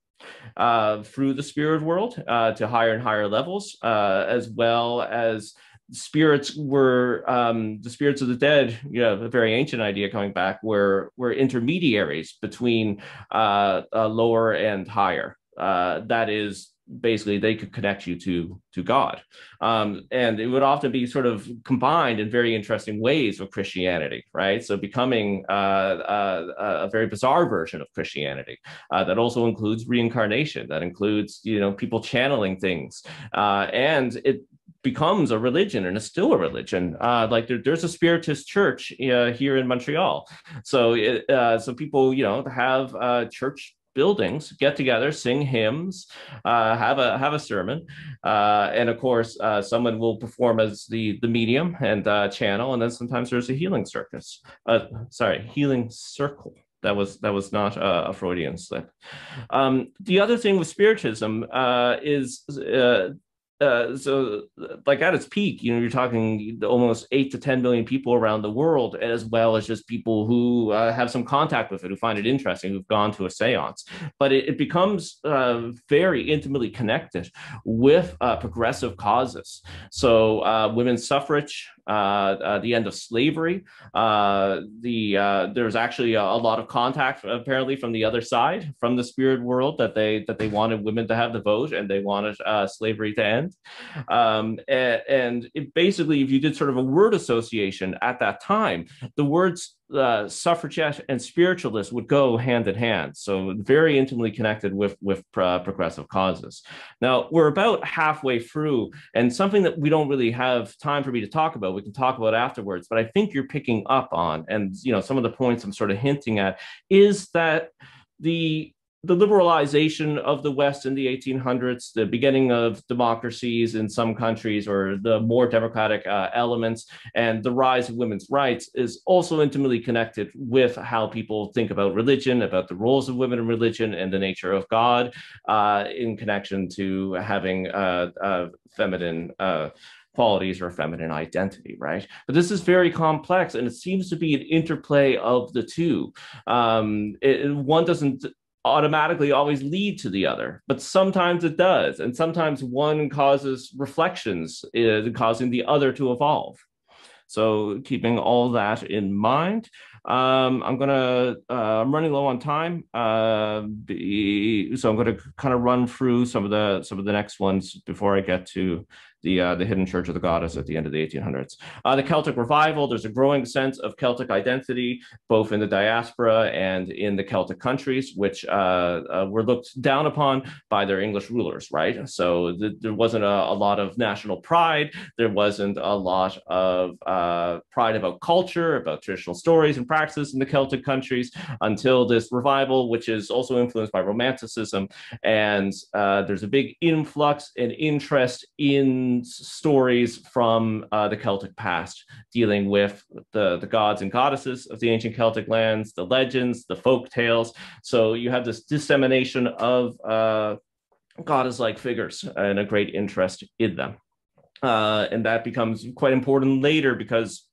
uh, through the spirit world uh, to higher and higher levels, uh, as well as spirits were um, the spirits of the dead. You know, a very ancient idea coming back, were were intermediaries between uh, uh, lower and higher. Uh, that is basically they could connect you to to God, um, and it would often be sort of combined in very interesting ways with Christianity, right? So becoming uh, uh, a very bizarre version of Christianity uh, that also includes reincarnation, that includes you know people channeling things, uh, and it becomes a religion and it's still a religion. Uh, like there, there's a spiritist church uh, here in Montreal. So, it, uh, so people, you know, have uh, church buildings get together sing hymns uh, have a have a sermon. Uh, and of course uh, someone will perform as the the medium and uh, channel and then sometimes there's a healing circus uh, sorry healing circle. That was that was not a, a freudian slip. Um, the other thing with spiritism uh, is uh, so like at its peak you know you're talking almost 8 to 10 million people around the world as well as just people who uh, have some contact with it who find it interesting who've gone to a seance. But it, it becomes uh, very intimately connected with uh, progressive causes. So uh, women's suffrage Uh, uh, the end of slavery. Uh, the there's actually a, a, lot of contact apparently from the other side from the spirit world that they that they wanted women to have the vote and they wanted slavery to end. Um, and, and it basically, if you did sort of a word association at that time, the words uh, suffragette and spiritualist would go hand in hand. So very intimately connected with with uh, progressive causes. Now we're about halfway through, and something that we don't really have time for me to talk about. We can talk about afterwards, but I think you're picking up on, and you know, some of the points I'm sort of hinting at is that the the liberalization of the West in the 1800s, the beginning of democracies in some countries, or the more democratic uh, elements, and the rise of women's rights is also intimately connected with how people think about religion, about the roles of women in religion, and the nature of God, uh, in connection to having uh, uh feminine uh, qualities or feminine identity, right? But this is very complex, and it seems to be an interplay of the two. Um, it, one doesn't automatically always lead to the other, but sometimes it does. And sometimes one causes reflections, uh, causing the other to evolve. So keeping all that in mind, um, I'm gonna, uh, I'm running low on time. Uh, be, so I'm gonna kind of run through some of the, some of the next ones before I get to the uh, the hidden church of the goddess at the end of the 1800s. Uh, the Celtic revival, there's a growing sense of Celtic identity, both in the diaspora and in the Celtic countries, which uh, uh were looked down upon by their English rulers, right? So th- there wasn't a, a, lot of national pride. There wasn't a lot of uh, pride about culture, about traditional stories and practices in the Celtic countries until this revival, which is also influenced by Romanticism. And uh, there's a big influx and interest in stories from uh, the Celtic past, dealing with the, the gods and goddesses of the ancient Celtic lands, the legends, the folk tales. So you have this dissemination of uh, goddess-like figures and a great interest in them. Uh, and that becomes quite important later because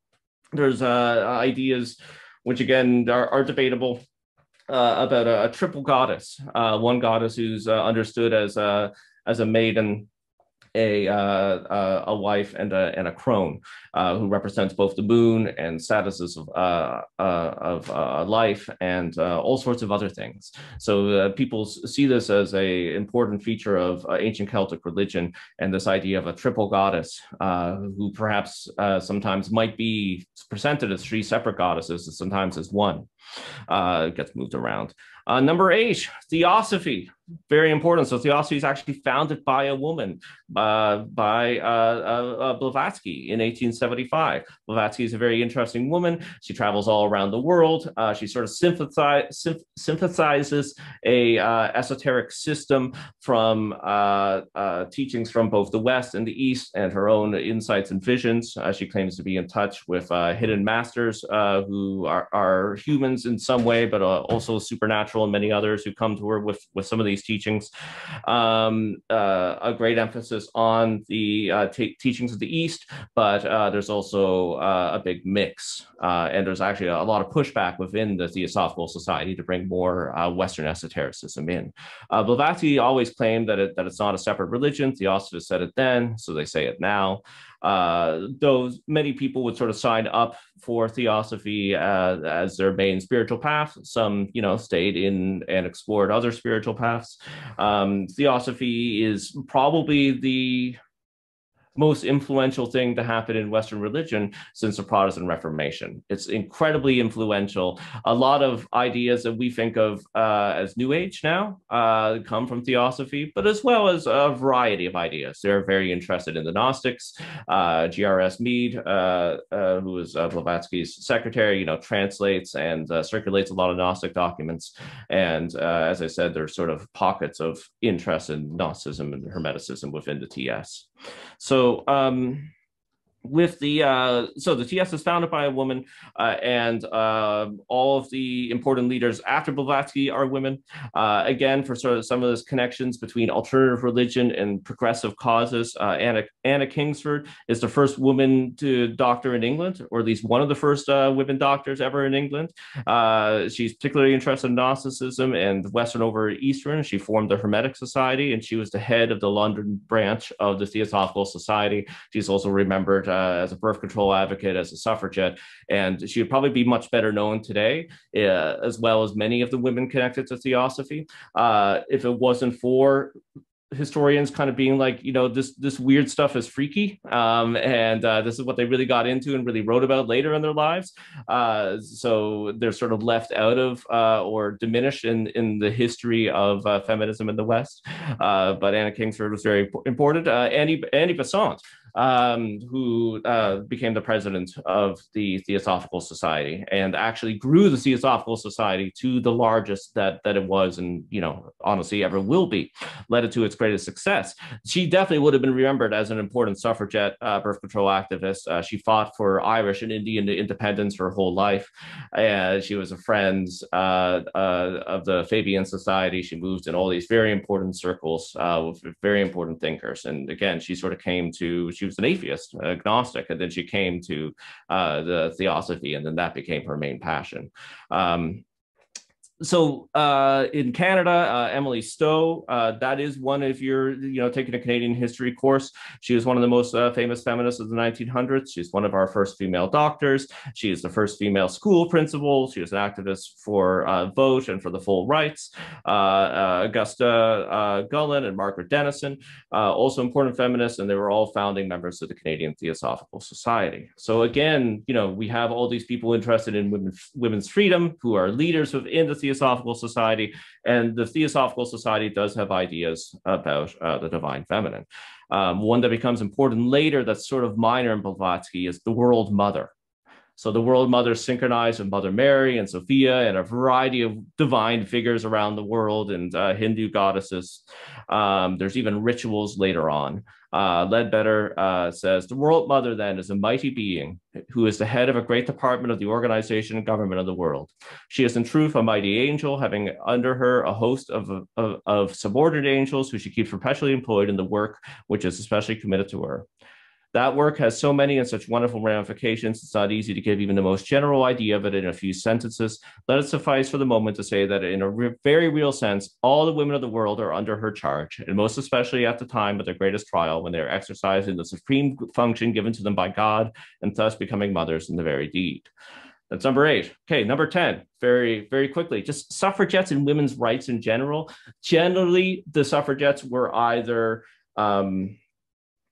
there's uh, ideas which again are, are debatable uh, about a, a, triple goddess, uh, one goddess who's uh, understood as a as a maiden a uh, a wife and a and a crone uh, who represents both the moon and statuses of uh, uh of uh, life and uh, all sorts of other things. So people see this as a important feature of ancient Celtic religion and this idea of a triple goddess who perhaps sometimes might be presented as three separate goddesses, and sometimes as one. gets moved around. number eight, theosophy very important. So Theosophy is actually founded by a woman, uh, by uh, uh, uh Blavatsky in 1875. Blavatsky is a very interesting woman. She travels all around the world. Uh, she sort of synthesize, synthesizes a uh, esoteric system from teachings from both the West and the East and her own insights and visions. she claims to be in touch with hidden masters who are, are, humans in some way, but also supernatural and many others who come to her with, with some of these teachings. Um, uh, a great emphasis on the uh, teachings of the East, but uh, there's also uh, a big mix. Uh, and there's actually a, lot of pushback within the Theosophical Society to bring more Western esotericism in. Blavatsky always claimed that, it, that it's not a separate religion. Theosophists said it then, so they say it now uh, those many people would sort of sign up for theosophy uh, as their main spiritual path. Some, you know, stayed in and explored other spiritual paths. Um, theosophy is probably the most influential thing to happen in Western religion since the Protestant Reformation. It's incredibly influential. A lot of ideas that we think of uh, as New Age now uh, come from Theosophy, but as well as a variety of ideas. They're very interested in the Gnostics. Uh, G.R.S. Mead, uh, uh, who is uh, Blavatsky's secretary, you know, translates and circulates a lot of Gnostic documents. And as I said, there's sort of pockets of interest in Gnosticism and Hermeticism within the TS. So um, with the uh, so the TS is founded by a woman, uh, and uh, all of the important leaders after Blavatsky are women. Uh, again, for sort of some of those connections between alternative religion and progressive causes, uh, Anna Anna Kingsford is the first woman to doctor in England, or at least one of the first uh, women doctors ever in England. she's particularly interested in Gnosticism and Western over Eastern. She formed the Hermetic Society, and she was the head of the London branch of the Theosophical Society. She's also remembered uh, as a birth control advocate, as a suffragette, and she would probably be much better known today, uh, as well as many of the women connected to Theosophy. Uh, if it wasn't for historians kind of being like you know this this weird stuff is freaky um, and uh, this is what they really got into and really wrote about later in their lives uh, so they're sort of left out of uh, or diminished in in the history of uh, feminism in the west uh, but anna kingsford was very important uh, annie annie besant um, who uh, became the president of the Theosophical Society and actually grew the Theosophical Society to the largest that that it was, and you know, honestly, ever will be, led it to its greatest success. She definitely would have been remembered as an important suffragette, uh, birth control activist. Uh, she fought for Irish and Indian independence her whole life. Uh, she was a friend uh, uh, of the Fabian Society. She moved in all these very important circles with very important thinkers, and again, she sort of came to she was an atheist, agnostic, and then she came to uh, the theosophy, and then that became her main passion. Um, so uh, in Canada, uh, Emily Stowe, uh, that is one if you're you know taking a Canadian history course. She is one of the most uh, famous feminists of the 1900s. She's one of our first female doctors. She is the first female school principal. She was an activist for uh, vote and for the full rights. Uh, Augusta Gullen and Margaret Denison, also important feminists, and they were all founding members of the Canadian Theosophical Society. So again, you know, we have all these people interested in women, women's freedom who are leaders within the Theosophical Society, and the Theosophical Society does have ideas about uh, the divine feminine. Um, one that becomes important later, that's sort of minor in Blavatsky, is the World Mother. So the World Mother synchronized with Mother Mary and Sophia and a variety of divine figures around the world and uh, Hindu goddesses. Um, there's even rituals later on. Uh, Leadbeater uh, says the World Mother then is a mighty being who is the head of a great department of the organization and government of the world. She is in truth a mighty angel, having under her a host of, of, of subordinate angels who she keeps perpetually employed in the work which is especially committed to her. That work has so many and such wonderful ramifications, it's not easy to give even the most general idea of it in a few sentences. Let it suffice for the moment to say that in a re- very real sense, all the women of the world are under her charge, and most especially at the time of their greatest trial when they are exercising the supreme function given to them by God and thus becoming mothers in the very deed. That's number eight. Okay, number 10, very, very quickly, just suffragettes and women's rights in general. Generally, the suffragettes were either um,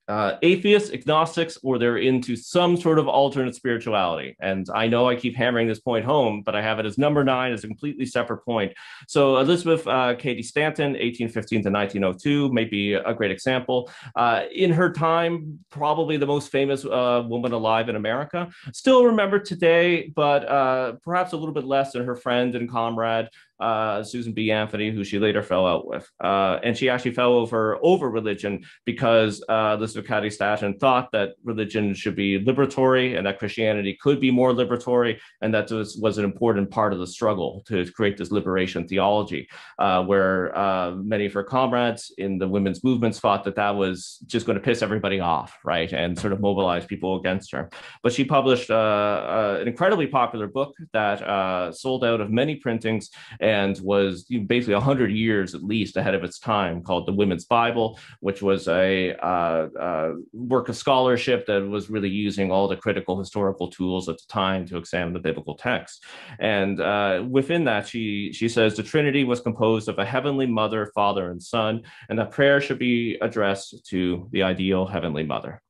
uh, atheists, agnostics, or they're into some sort of alternate spirituality. And I know I keep hammering this point home, but I have it as number nine as a completely separate point. So Elizabeth uh, Cady Stanton, 1815 to 1902, may be a great example. Uh, in her time, probably the most famous uh, woman alive in America. Still remembered today, but uh, perhaps a little bit less than her friend and comrade, uh, Susan B. Anthony, who she later fell out with. Uh, and she actually fell over over religion because uh, Elizabeth Cady Stanton thought that religion should be liberatory and that Christianity could be more liberatory, and that was, was an important part of the struggle to create this liberation theology, uh, where uh, many of her comrades in the women's movements thought that that was just going to piss everybody off, right, and sort of mobilize people against her. But she published uh, an incredibly popular book that sold out of many printings and was basically 100 years at least ahead of its time, called The Women's Bible, which was a uh, uh, work of scholarship that was really using all the critical historical tools at the time to examine the biblical text. And uh, within that, she, she says the Trinity was composed of a heavenly mother, father, and son, and that prayer should be addressed to the ideal heavenly mother.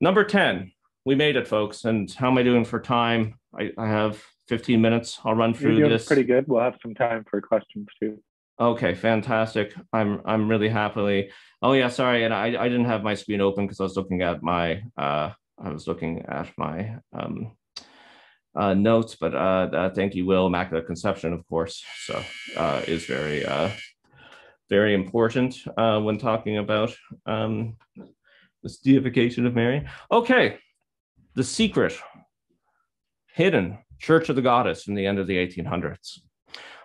Number 10, we made it, folks. And how am I doing for time? I, I have 15 minutes. I'll run through You're doing this. Pretty good. We'll have some time for questions too. Okay, fantastic. I'm I'm really happily. Oh yeah, sorry, and I, I didn't have my screen open because I was looking at my uh I was looking at my um uh, notes, but uh, uh thank you, Will. Immaculate Conception, of course, so uh, is very uh very important uh when talking about um this deification of Mary. Okay, the secret hidden Church of the Goddess in the end of the 1800s.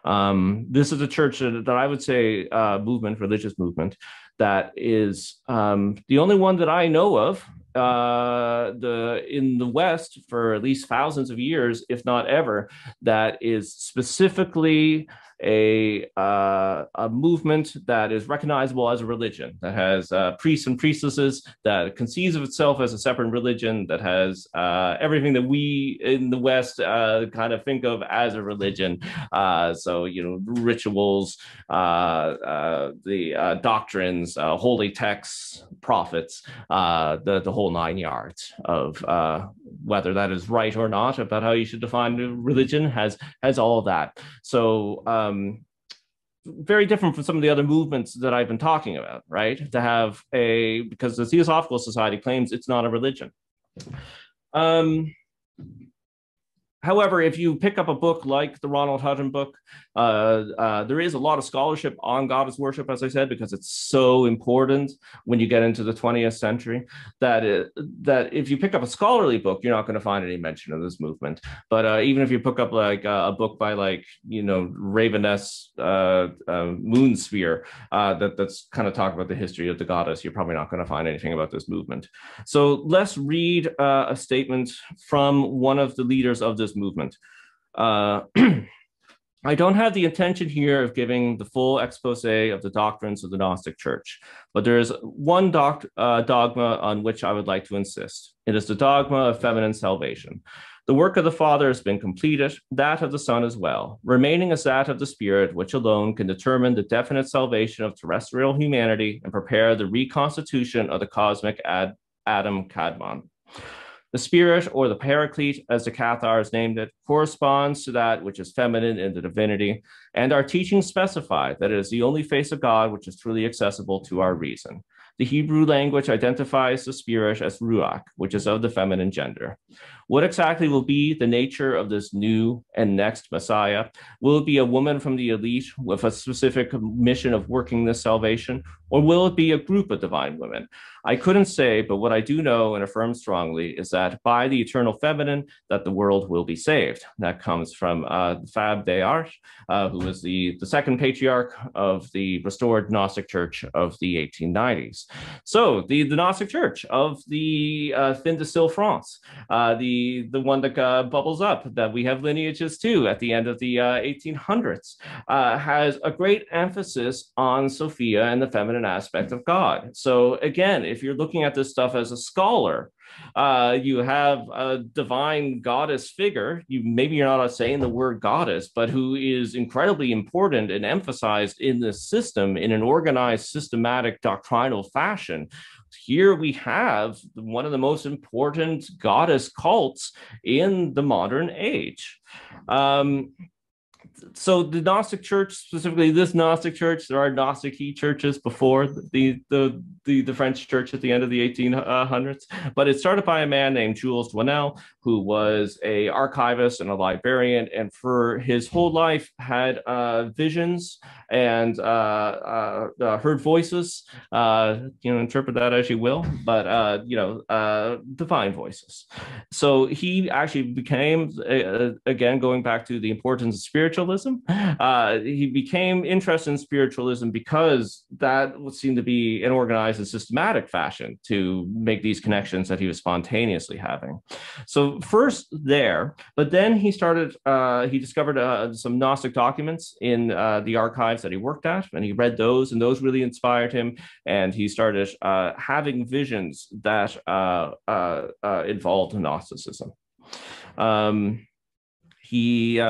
Um, this is a church that, that I would say uh, movement, religious movement, that is um, the only one that I know of uh, the in the West for at least thousands of years, if not ever, that is specifically a, uh, a movement that is recognizable as a religion, that has uh, priests and priestesses, that conceives of itself as a separate religion, that has uh, everything that we in the West uh, kind of think of as a religion. Uh, so, you know, rituals, uh, the doctrines, holy texts, prophets, the, the whole nine yards of whether that is right or not about how you should define religion has has all that. So um, very different from some of the other movements that I've been talking about, right? To have a because the Theosophical Society claims it's not a religion. Um, However, if you pick up a book like the Ronald Hutton book, uh, uh, there is a lot of scholarship on goddess worship, as I said, because it's so important when you get into the 20th century. That it, that if you pick up a scholarly book, you're not going to find any mention of this movement. But uh, even if you pick up like uh, a book by like you know Raveness uh, uh, Moonsphere that that's kind of talk about the history of the goddess, you're probably not going to find anything about this movement. So let's read a statement from one of the leaders of this this movement. Uh, I don't have the intention here of giving the full expose of the doctrines of the Gnostic Church, but there is one doc, uh, dogma on which I would like to insist. It is the dogma of feminine salvation. The work of the Father has been completed, that of the Son as well, remaining as that of the Spirit, which alone can determine the definite salvation of terrestrial humanity and prepare the reconstitution of the cosmic ad- Adam Kadmon. The spirit, or the paraclete, as the Cathars named it, corresponds to that which is feminine in the divinity, and our teachings specify that it is the only face of God which is truly accessible to our reason. The Hebrew language identifies the spirit as ruach, which is of the feminine gender. What exactly will be the nature of this new and next Messiah? Will it be a woman from the elite with a specific mission of working this salvation, or will it be a group of divine women? I couldn't say, but what I do know and affirm strongly is that by the eternal feminine, that the world will be saved. That comes from uh, Fabre des Essarts, uh, who was the, the second patriarch of the restored Gnostic Church of the 1890s. So the, the Gnostic Church of the uh, Fin de Siècle France, uh, the the one that uh, bubbles up that we have lineages to at the end of the uh, 1800s uh, has a great emphasis on Sophia and the feminine aspect of God. So again, if you're looking at this stuff as a scholar, uh, you have a divine goddess figure. You maybe you're not saying the word goddess, but who is incredibly important and emphasized in this system in an organized, systematic, doctrinal fashion here we have one of the most important goddess cults in the modern age. Um, so the Gnostic Church, specifically this Gnostic Church, there are Gnostic churches before the, the the the French Church at the end of the 1800s, but it started by a man named Jules Doinel, who was a archivist and a librarian, and for his whole life had uh, visions and uh, uh, uh heard voices. Uh, you know, interpret that as you will, but uh, you know, divine voices. So he actually became again going back to the importance of spiritualism. he became interested in spiritualism because that seemed to be an organized and systematic fashion to make these connections that he was spontaneously having. So first there, but then he started, uh, he discovered uh, some Gnostic documents in uh, the archives that he worked at, and he read those, and those really inspired him. And he started uh, having visions that uh, uh, involved Gnosticism. Um, he uh,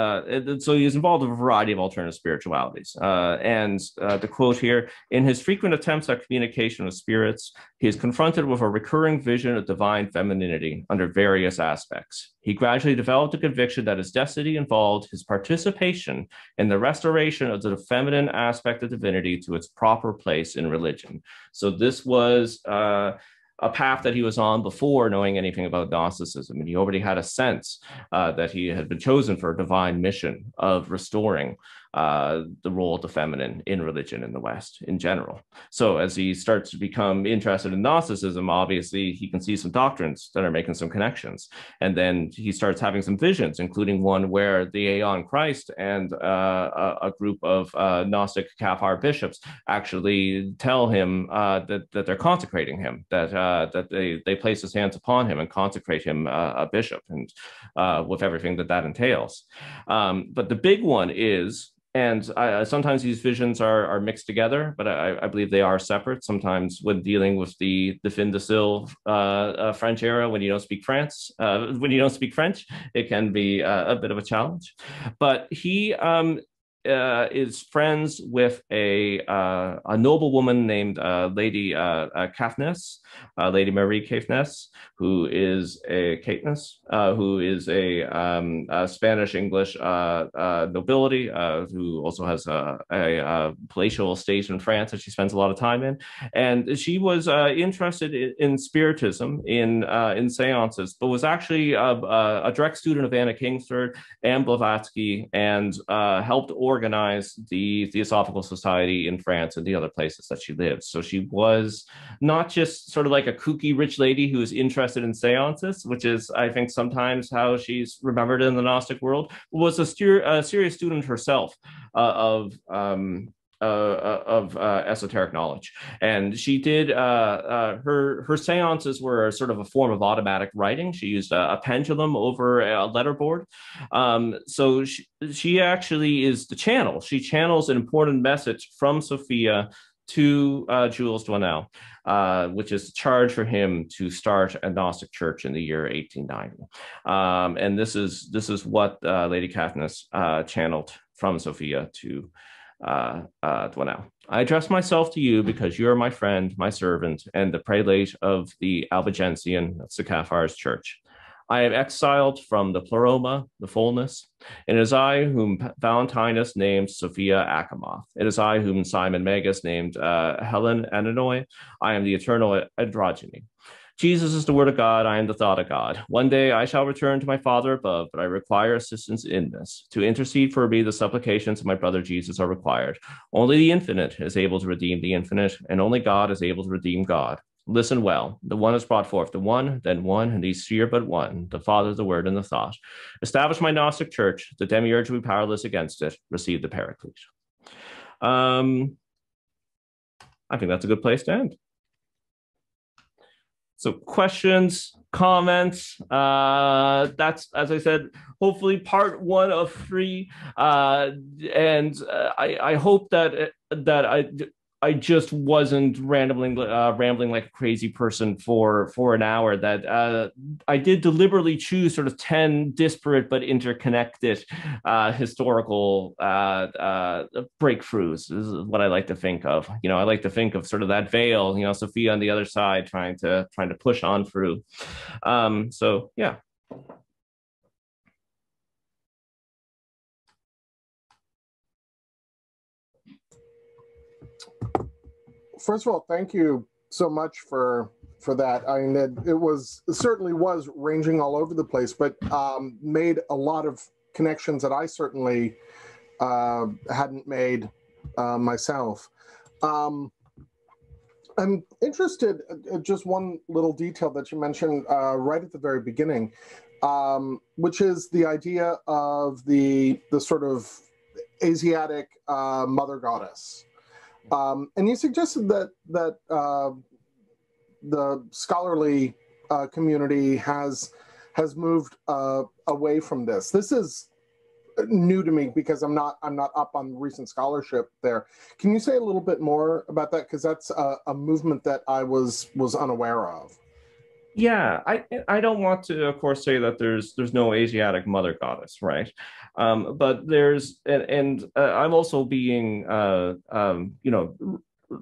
uh, so he is involved in a variety of alternative spiritualities. Uh, and uh, the quote here: "In his frequent attempts at communication with spirits, he is confronted with a recurring vision of divine femininity under various aspects. He gradually developed a conviction that his destiny involved his participation in the restoration of the feminine aspect of divinity to its proper place in religion." So this was uh, a path that he was on before knowing anything about Gnosticism. And he already had a sense uh, that he had been chosen for a divine mission of restoring uh, the role of the feminine in religion in the West in general. So as he starts to become interested in Gnosticism, obviously he can see some doctrines that are making some connections. And then he starts having some visions, including one where the Aeon Christ and uh, a, a, group of uh, Gnostic Cathar bishops actually tell him uh, that, that they're consecrating him, that, uh, that they, they place his hands upon him and consecrate him a bishop, and with everything that that entails. Um, but the big one is and I, sometimes these visions are, are mixed together, but I, I, believe they are separate. Sometimes when dealing with the the fin de Siècle uh, uh, French era, when you don't speak France, uh, when you don't speak French, it can be uh, a bit of a challenge. But he um, uh, is friends with a uh, a noblewoman named uh, Lady uh, uh, Caithness, uh, Lady Marie Caithness, who is a Caithness, who is a, um, a Spanish English nobility, who also has a, a, a, palatial estate in France that she spends a lot of time in, and she was interested in, in, spiritism, in in seances, but was actually a, a, direct student of Anna Kingsford and Blavatsky, and helped organize organize the Theosophical Society in France and the other places that she lived. So she was not just sort of like a kooky rich lady who was interested in seances, which is, I think, sometimes how she's remembered in the Gnostic world, was a, a serious student herself uh, of um, uh, uh, of uh, esoteric knowledge, and she did uh, uh, her her seances were sort of a form of automatic writing. She used a, a pendulum over a letterboard, um, so she, she actually is the channel. She channels an important message from Sophia to uh, Jules Doinel, uh, which is charge for him to start a Gnostic church in the year 1890. Um, and this is this is what uh, Lady Caithness channeled from Sophia to uh, uh, Doinel. I address myself to you because you are my friend, my servant, and the prelate of the Albigensian, Cathar's church. I am exiled from the pleroma, the fullness. It is I whom Valentinus named Sophia Achamoth. It is I whom Simon Magus named uh, Helen Ennoia. I am the eternal androgyny. Jesus is the word of God. I am the thought of God. One day I shall return to my Father above, but I require assistance in this. To intercede for me, the supplications of my brother Jesus are required. Only the infinite is able to redeem the infinite, and only God is able to redeem God. Listen well. The one is brought forth, the one, then one, and these three are but one, the Father, the Word, and the thought. Establish my Gnostic church. The demiurge will be powerless against it. Receive the Paraclete. Um, I think that's a good place to end. So questions, comments. Uh, that's as I said, hopefully part one of three. Uh, and uh, I, I hope that that I I just wasn't rambling, uh, rambling like a crazy person for for an hour. That uh, I did deliberately choose sort of ten disparate but interconnected uh, historical uh, uh, breakthroughs. This is what I like to think of. You know, I like to think of sort of that veil. You know, Sophia on the other side trying to trying to push on through. Um, so yeah. First of all, thank you so much for for that. I mean, it, it was it certainly was ranging all over the place, but um, made a lot of connections that I certainly uh, hadn't made uh, myself. Um, I'm interested, uh, just one little detail that you mentioned uh, right at the very beginning, um, which is the idea of the the sort of Asiatic uh, mother goddess. Um, and you suggested that that uh, the scholarly uh, community has has moved uh, away from this. This is new to me because I'm not I'm not up on recent scholarship there. Can you say a little bit more about that? Because that's a, a movement that I was was unaware of. Yeah, I I don't want to, of course, say that there's there's no Asiatic mother goddess, right? Um, but there's and, and uh, I'm also being uh, um, you know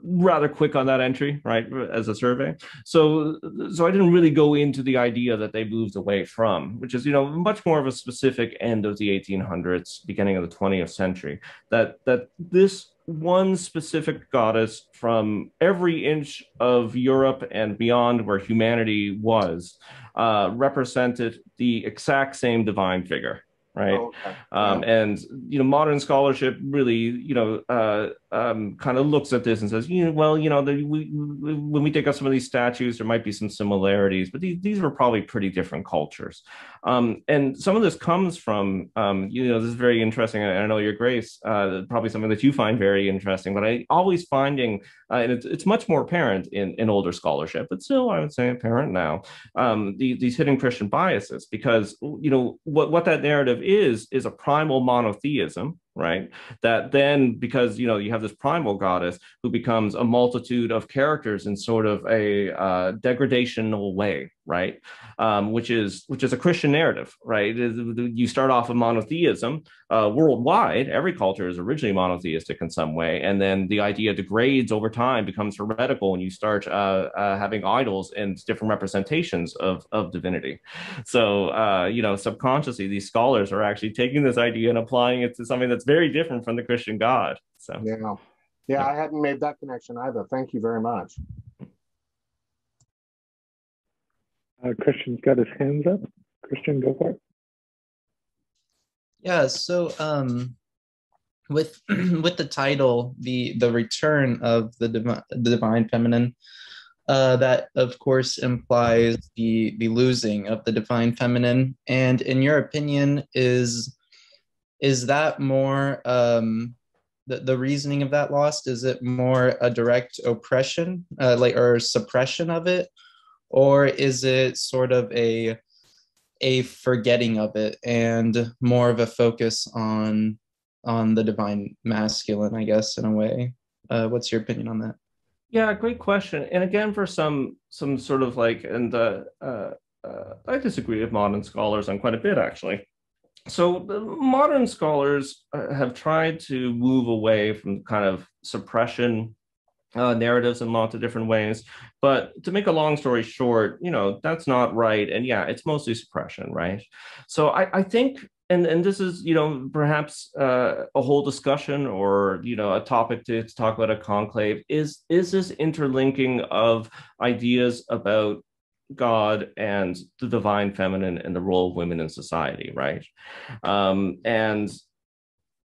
rather quick on that entry, right, as a survey. So, so I didn't really go into the idea that they moved away from, which is, you know, much more of a specific end of the 1800s, beginning of the 20th century. That that this one specific goddess from every inch of Europe and beyond where humanity was uh, represented the exact same divine figure right oh, okay. um, and you know modern scholarship really you know uh, um, kind of looks at this and says, you know, well, you know, the, we, when we take up some of these statues, there might be some similarities, but these, these were probably pretty different cultures. Um, and some of this comes from, um, you know, this is very interesting. I, I know your grace, uh, probably something that you find very interesting, but I always finding, uh, and it's, it's much more apparent in, in older scholarship, but still, I would say apparent now, um, the, these hidden Christian biases, because, you know, what, what that narrative is, is a primal monotheism, right? That then because you know you have this primal goddess who becomes a multitude of characters in sort of a uh, degradational way right? Um, which is which is a christian narrative right? You start off with monotheism uh, worldwide. Every culture is originally monotheistic in some way. And then the idea degrades over time becomes heretical and you start uh, uh having idols and different representations of, of divinity. So uh, you know subconsciously these scholars are actually taking this idea and applying it to something that's very different from the christian god so. Yeah. Yeah, yeah. i hadn't made that connection either. Thank you very much Uh, Christian's got his hands up. Christian, go for it. Yeah. So, um, with with the title, the the return of the divine, the divine feminine, uh, that of course implies the the losing of the divine feminine. And in your opinion, is is that more um, the, the reasoning of that lost? Is it more a direct oppression, uh, like or suppression of it, or is it sort of a a forgetting of it and more of a focus on on the divine masculine i guess in a way? Uh, what's your opinion on that? Yeah great question. And again for some some sort of like and uh, uh, uh, i disagree with modern scholars on quite a bit actually. So modern scholars uh, have tried to move away from kind of suppression uh, narratives in lots of different ways. But to make a long story short, you know, that's not right. And yeah, it's mostly suppression, right? So I, I think, and, and this is, you know, perhaps uh, a whole discussion or, you know, a topic to, to talk about a conclave is, is this interlinking of ideas about God and the divine feminine and the role of women in society, right? Um, and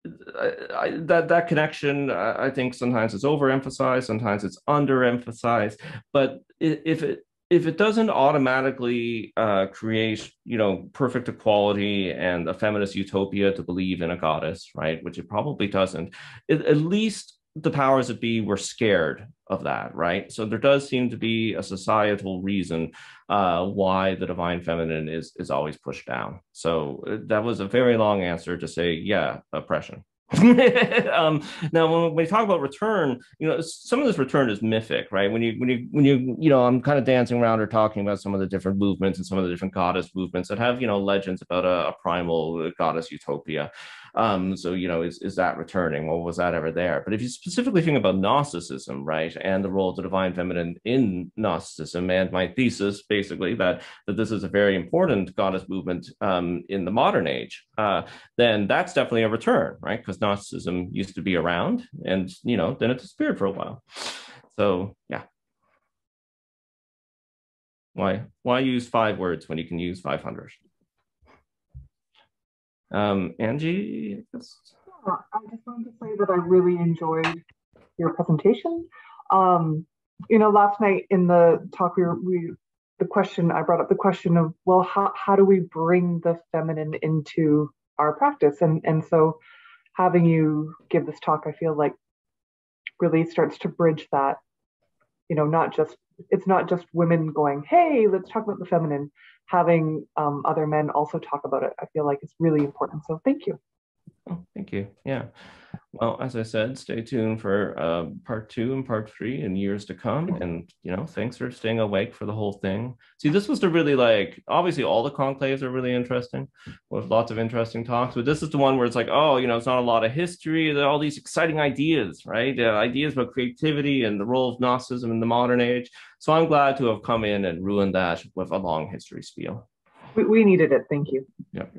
I, that that connection, I think sometimes it's overemphasized, sometimes it's underemphasized. But if it if it doesn't automatically uh, create, you know, perfect equality and a feminist utopia to believe in a goddess, right? Which it probably doesn't. It, at least the powers that be were scared of that, right? So there does seem to be a societal reason uh, why the divine feminine is is always pushed down. So uh, that was a very long answer to say, yeah, oppression. um, now, when we talk about return, you know, some of this return is mythic, right? When you, when you, when you, you know, I'm kind of dancing around or talking about some of the different movements and some of the different goddess movements that have, you know, legends about a, a primal goddess utopia. Um, so, you know, is, is that returning? Well, was that ever there? But if you specifically think about Gnosticism, right, and the role of the divine feminine in Gnosticism, and my thesis basically that, that this is a very important goddess movement um, in the modern age, uh, then that's definitely a return, right? Because Gnosticism used to be around and, you know, then it disappeared for a while. So yeah. Why why use five words when you can use 500? Um, Angie? I just wanted to say that I really enjoyed your presentation. Um, you know, last night in the talk, we, were, we the question I brought up the question of well, how how do we bring the feminine into our practice? And and so having you give this talk, I feel like really starts to bridge that. You know, not just it's not just women going, hey, let's talk about the feminine. Having um, other men also talk about it, I feel like it's really important. So thank you. Oh, thank you. Yeah. Well, as I said, stay tuned for uh, part two and part three in years to come. And, you know, thanks for staying awake for the whole thing. See, this was the really like, obviously, all the conclaves are really interesting with lots of interesting talks. But this is the one where it's like, oh, you know, it's not a lot of history. There are all these exciting ideas, right? Uh, ideas about creativity and the role of Gnosticism in the modern age. So I'm glad to have come in and ruined that with a long history spiel. We, we needed it. Thank you. Yep.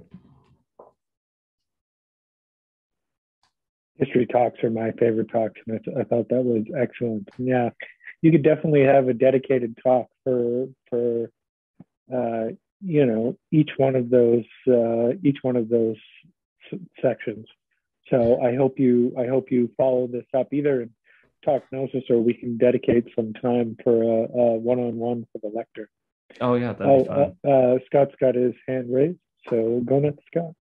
History talks are my favorite talks, and I, I thought that was excellent. Yeah, you could definitely have a dedicated talk for for uh, you know each one of those uh, each one of those sections. So I hope you I hope you follow this up either in talk gnosis or we can dedicate some time for a, a one-on-one for the lector. Oh yeah, that'd oh, be fun. Uh, uh, Scott's got his hand raised, so go next, Scott.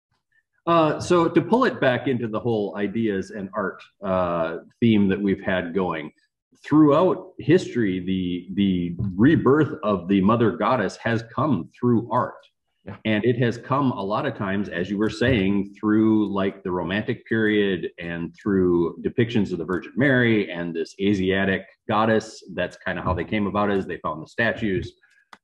Uh, so to pull it back into the whole ideas and art uh, theme that we've had going throughout history, the the rebirth of the mother goddess has come through art. Yeah. And it has come a lot of times, as you were saying, through like the Romantic period and through depictions of the Virgin Mary and this Asiatic goddess. That's kind of how they came about, as they found the statues.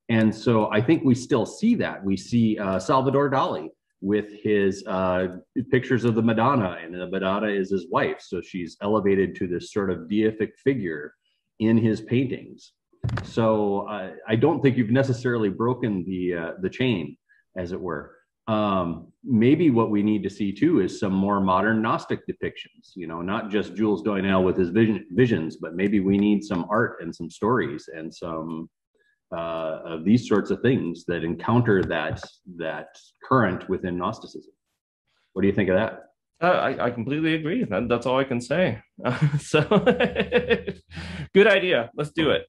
And so I think we still see that. We see uh, Salvador Dali with his uh, pictures of the Madonna, and the Madonna is his wife. So she's elevated to this sort of deific figure in his paintings. So uh, I don't think you've necessarily broken the uh, the chain, as it were. Um, maybe what we need to see too is some more modern Gnostic depictions. You know, not just Jules Doinel with his vision, visions, but maybe we need some art and some stories and some uh, of these sorts of things that encounter that that current within Gnosticism. What do you think of that? Uh, I, I completely agree. That, that's all I can say. Uh, so, good idea. Let's do it.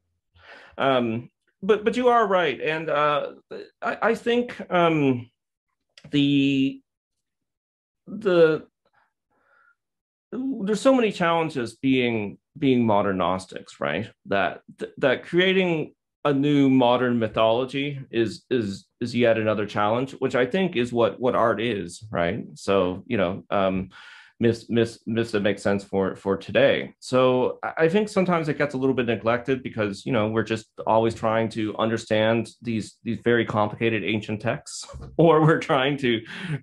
Um, but but you are right, and uh, I, I think um, the the there's so many challenges being being modern Gnostics, right? That that creating a new modern mythology is is is yet another challenge which i think is what what art is right? So you know um myths myths myths that make sense for for today. So i think sometimes it gets a little bit neglected because you know we're just always trying to understand these these very complicated ancient texts or we're trying to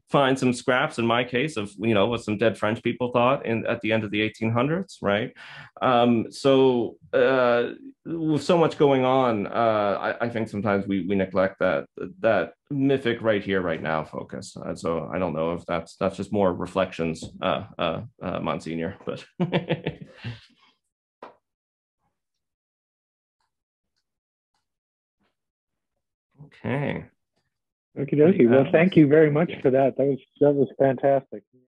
find some scraps in my case of you know what some dead french people thought in at the end of the 1800s right? Um so uh with so much going on uh I, I think sometimes we we neglect that that mythic right here right now focus uh, so i don't know if that's that's just more reflections uh uh, uh monsignor but okay Okay, dokie. Well, thank you very much for that. That was that was fantastic.